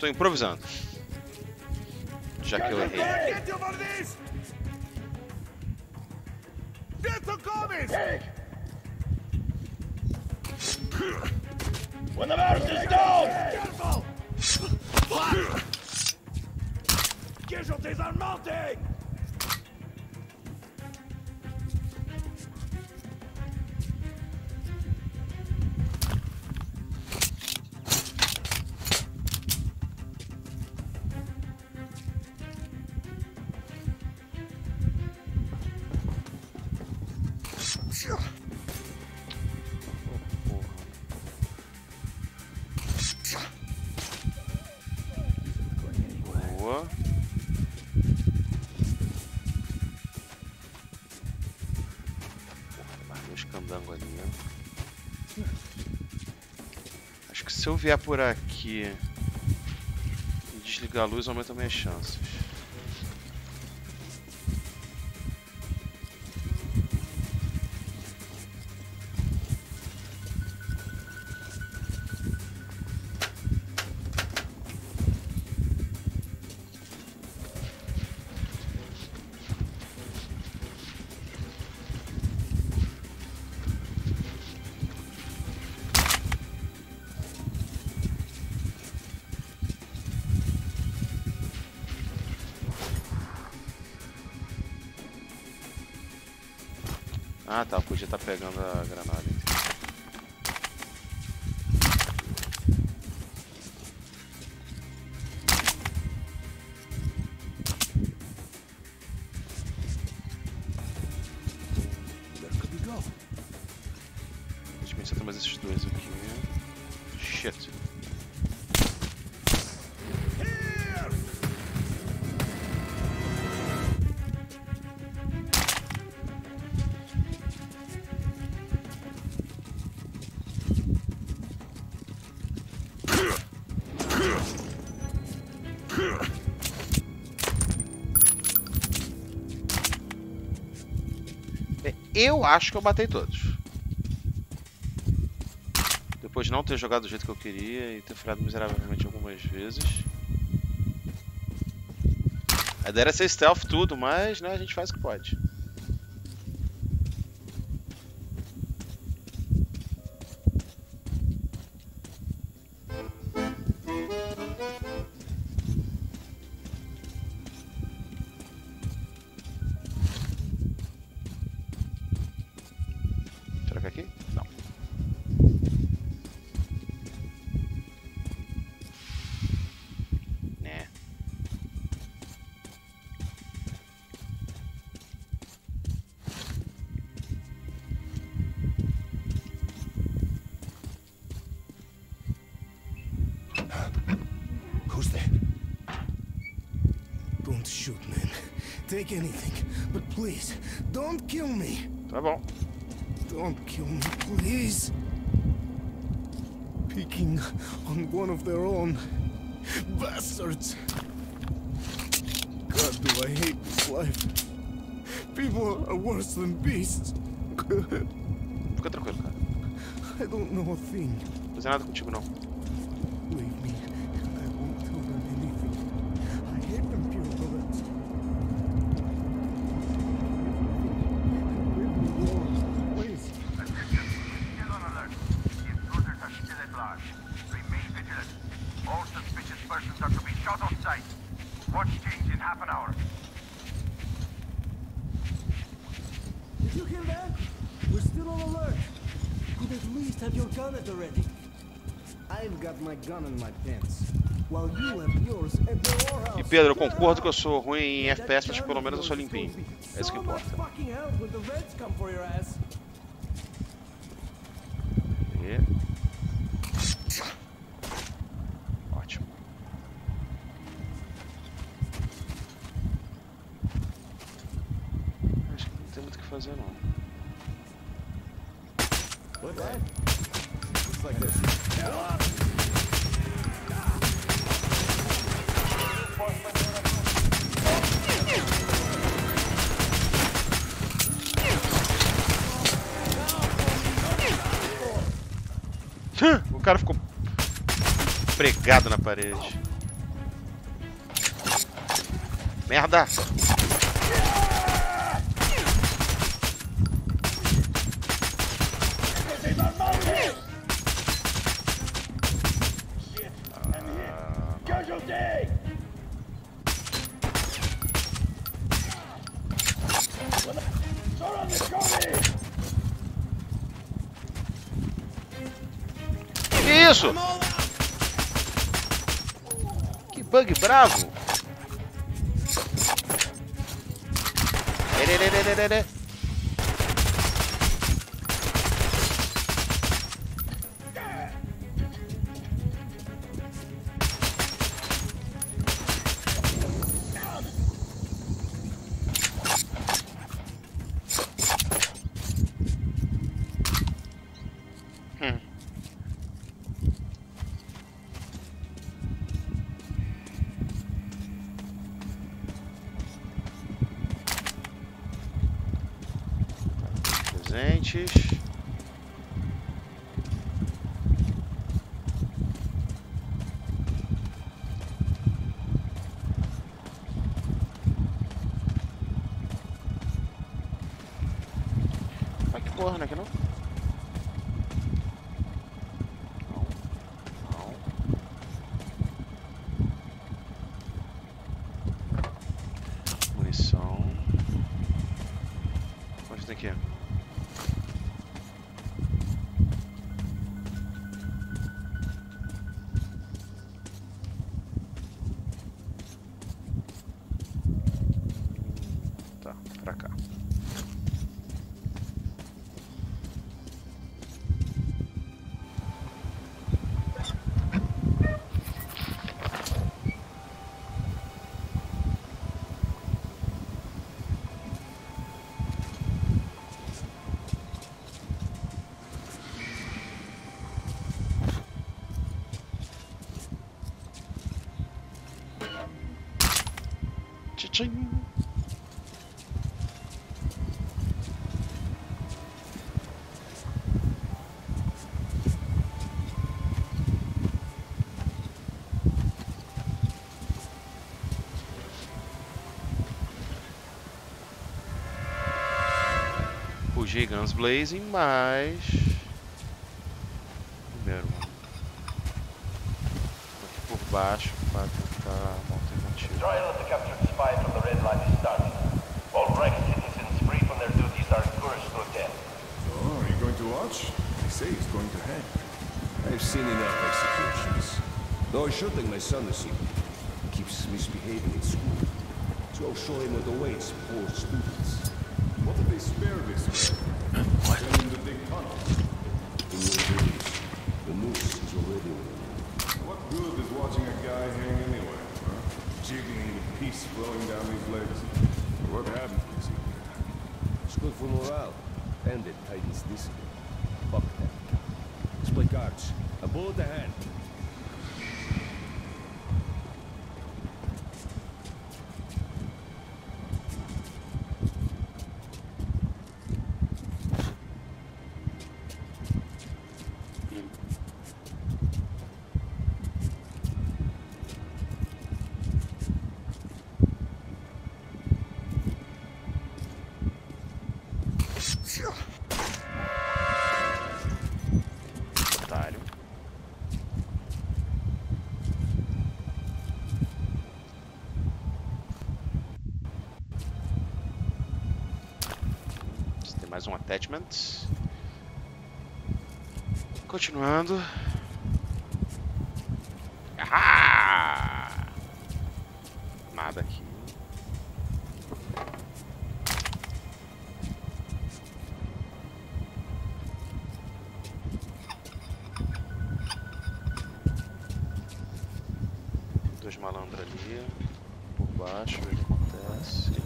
Speaker 1: Estou improvisando. Já que eu errei.
Speaker 6: When the mouse is down! Careful! Casualties are mounting!
Speaker 1: Vier por aqui e desligar a luz, aumenta minhas chances. Tá, podia estar pegando a granada. Eu acho que eu matei todos. Depois de não ter jogado do jeito que eu queria e ter falhado miseravelmente algumas vezes. A ideia era ser stealth tudo, mas né, a gente faz o que pode.
Speaker 6: Shoot, man. Take anything. But please, don't kill me.
Speaker 1: Tá bom.
Speaker 6: Don't kill me, please. Picking on one of their own. Bastards. God, do I hate this life. People are worse than beasts.
Speaker 1: Fica tranquilo, cara.
Speaker 6: I don't know a thing.
Speaker 1: Não fazer nada contigo, não. E. Pedro, eu concordo que eu sou ruim em FPS, mas pelo menos eu sou limpinho. É isso que importa. Parede. Merda!
Speaker 6: Casualty! Surround the Cody!
Speaker 1: Que isso? Bug bravo! Fugir Guns Blazing, mas. Primeiro, mano. Aqui por baixo para tentar uma alternativa.
Speaker 18: Trial of the captured spy from the Red Line is starting. All Reich citizens free from their duties are encouraged to attend.
Speaker 9: Oh, are you going to watch? They say he's going to hang.
Speaker 27: I've seen enough executions. Though I should thank my son this evening. He keeps misbehaving in school. So I'll show him what awaits poor students.
Speaker 9: What if they spare this man? Send
Speaker 1: mais um attachment. Continuando. Ah! Nada aqui. Dois malandros ali. Por baixo, ver o que acontece.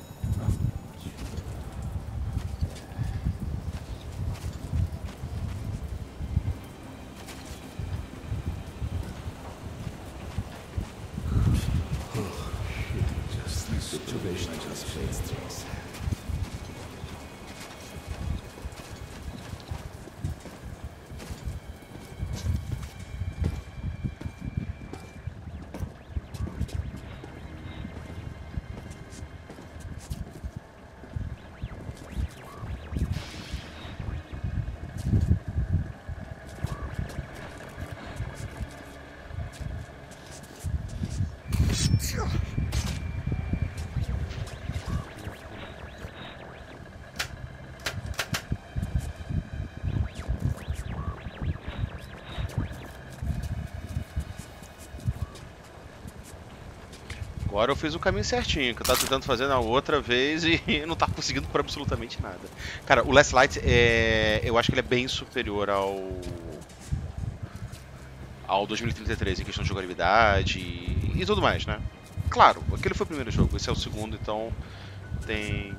Speaker 28: Situation just fades things.
Speaker 1: Agora eu fiz o caminho certinho, que eu tava tentando fazer na outra vez e não tá conseguindo por absolutamente nada. Cara, o Last Light, é... eu acho que ele é bem superior ao ao 2033 em questão de jogabilidade e, e tudo mais, né? Claro, aquele foi o primeiro jogo, esse é o segundo, então tem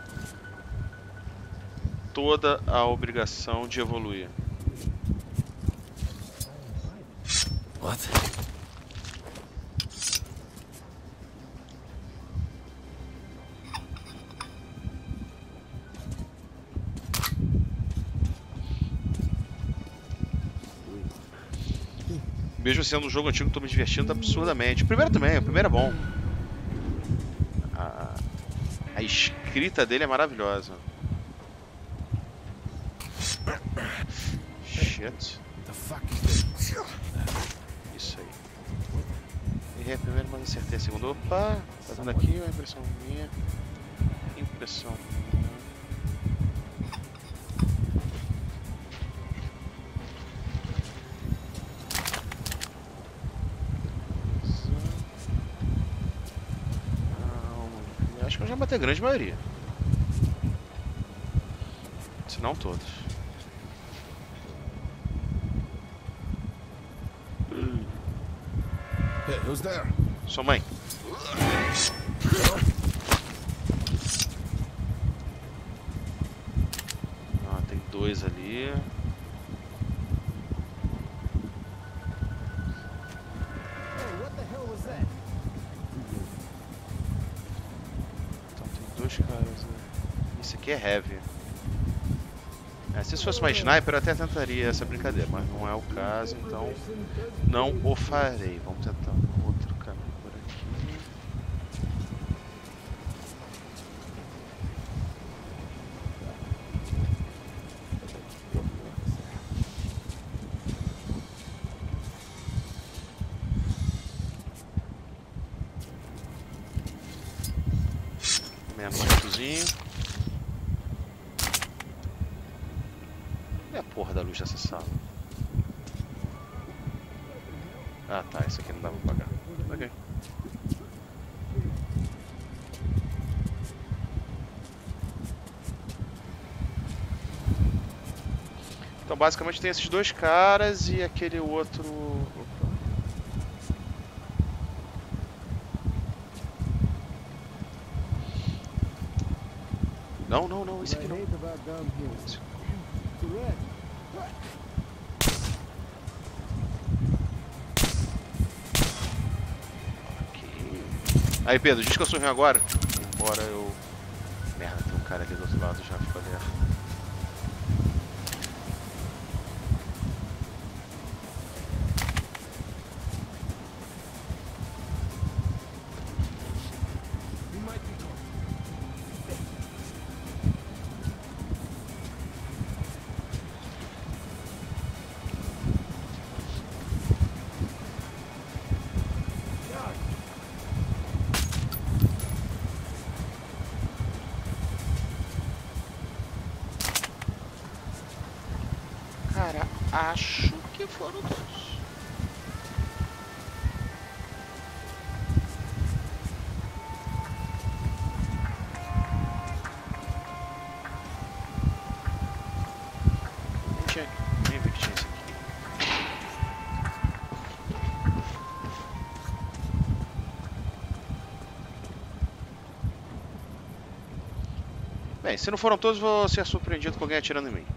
Speaker 1: toda a obrigação de evoluir. Sendo um jogo antigo, tô me divertindo absurdamente. O primeiro também, o primeiro é bom. A, a escrita dele é maravilhosa. Shit. Isso aí. Errei a primeira, mas acertei a segunda. Opa! Tá dando aqui uma impressão minha. Impressão minha. Que a grande maioria. Se não todos.
Speaker 17: Hey, who's there?
Speaker 1: Sua mãe. Fosse uma sniper, eu até tentaria essa brincadeira, mas não é o caso, então não o farei. Vamos tentar um outro caminho por aqui. Menos pontozinho. Cadê a porra da luz dessa sala? Ah tá, esse aqui não dá pra pagar. Ok. Então basicamente tem esses dois caras e aquele outro. Opa. Não, não, não, esse aqui não. Aí Pedro, diz que eu sou ruim agora. Embora eu. Merda, tem um cara ali do outro lado já Se não foram todos, vou ser surpreendido com alguém atirando em mim.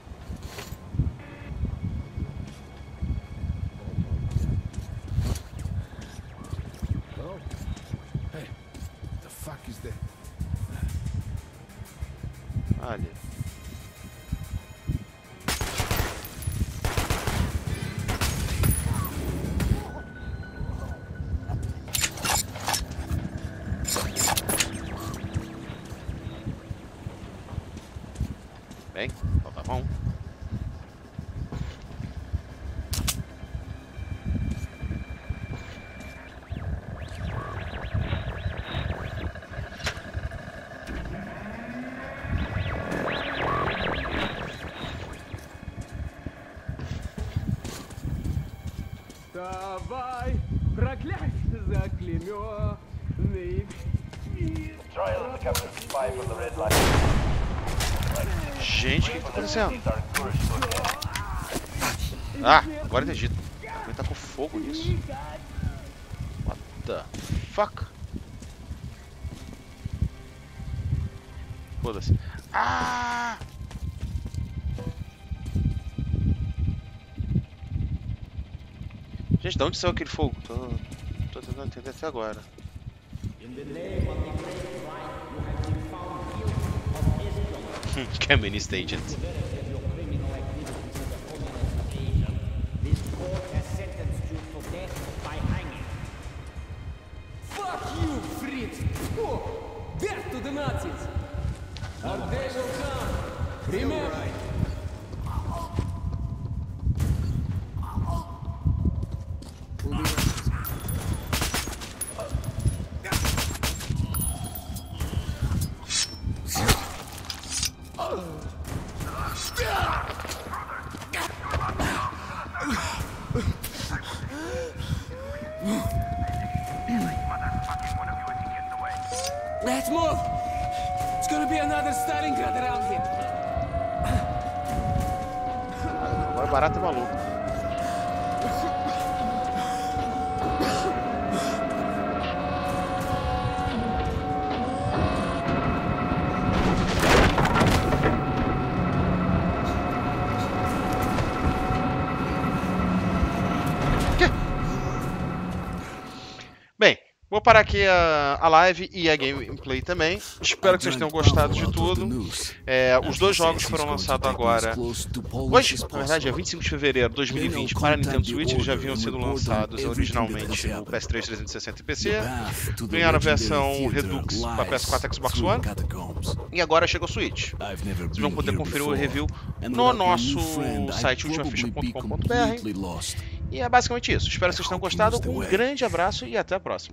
Speaker 1: Gente, o que, que tá acontecendo? Ah, agora entendi. Ele tá com fogo nisso. What the fuck? Foda-se. Ah! Gente, de onde saiu aquele fogo? Tô, tô tentando entender até agora. Communist agent. Parar aqui a, a live e a gameplay também. Espero que vocês tenham gostado de tudo. É, os dois jogos foram lançados agora. Hoje, na verdade, é 25 de fevereiro de 2020 para Nintendo Switch. Eles já haviam sido lançados originalmente no PS3 360 e PC. Ganharam a versão Redux para PS4 e Xbox One. E agora chega o Switch. Vocês vão poder conferir o review no nosso site ultimaficha.com.br. E é basicamente isso. Espero que vocês tenham gostado. Um grande abraço e até a próxima.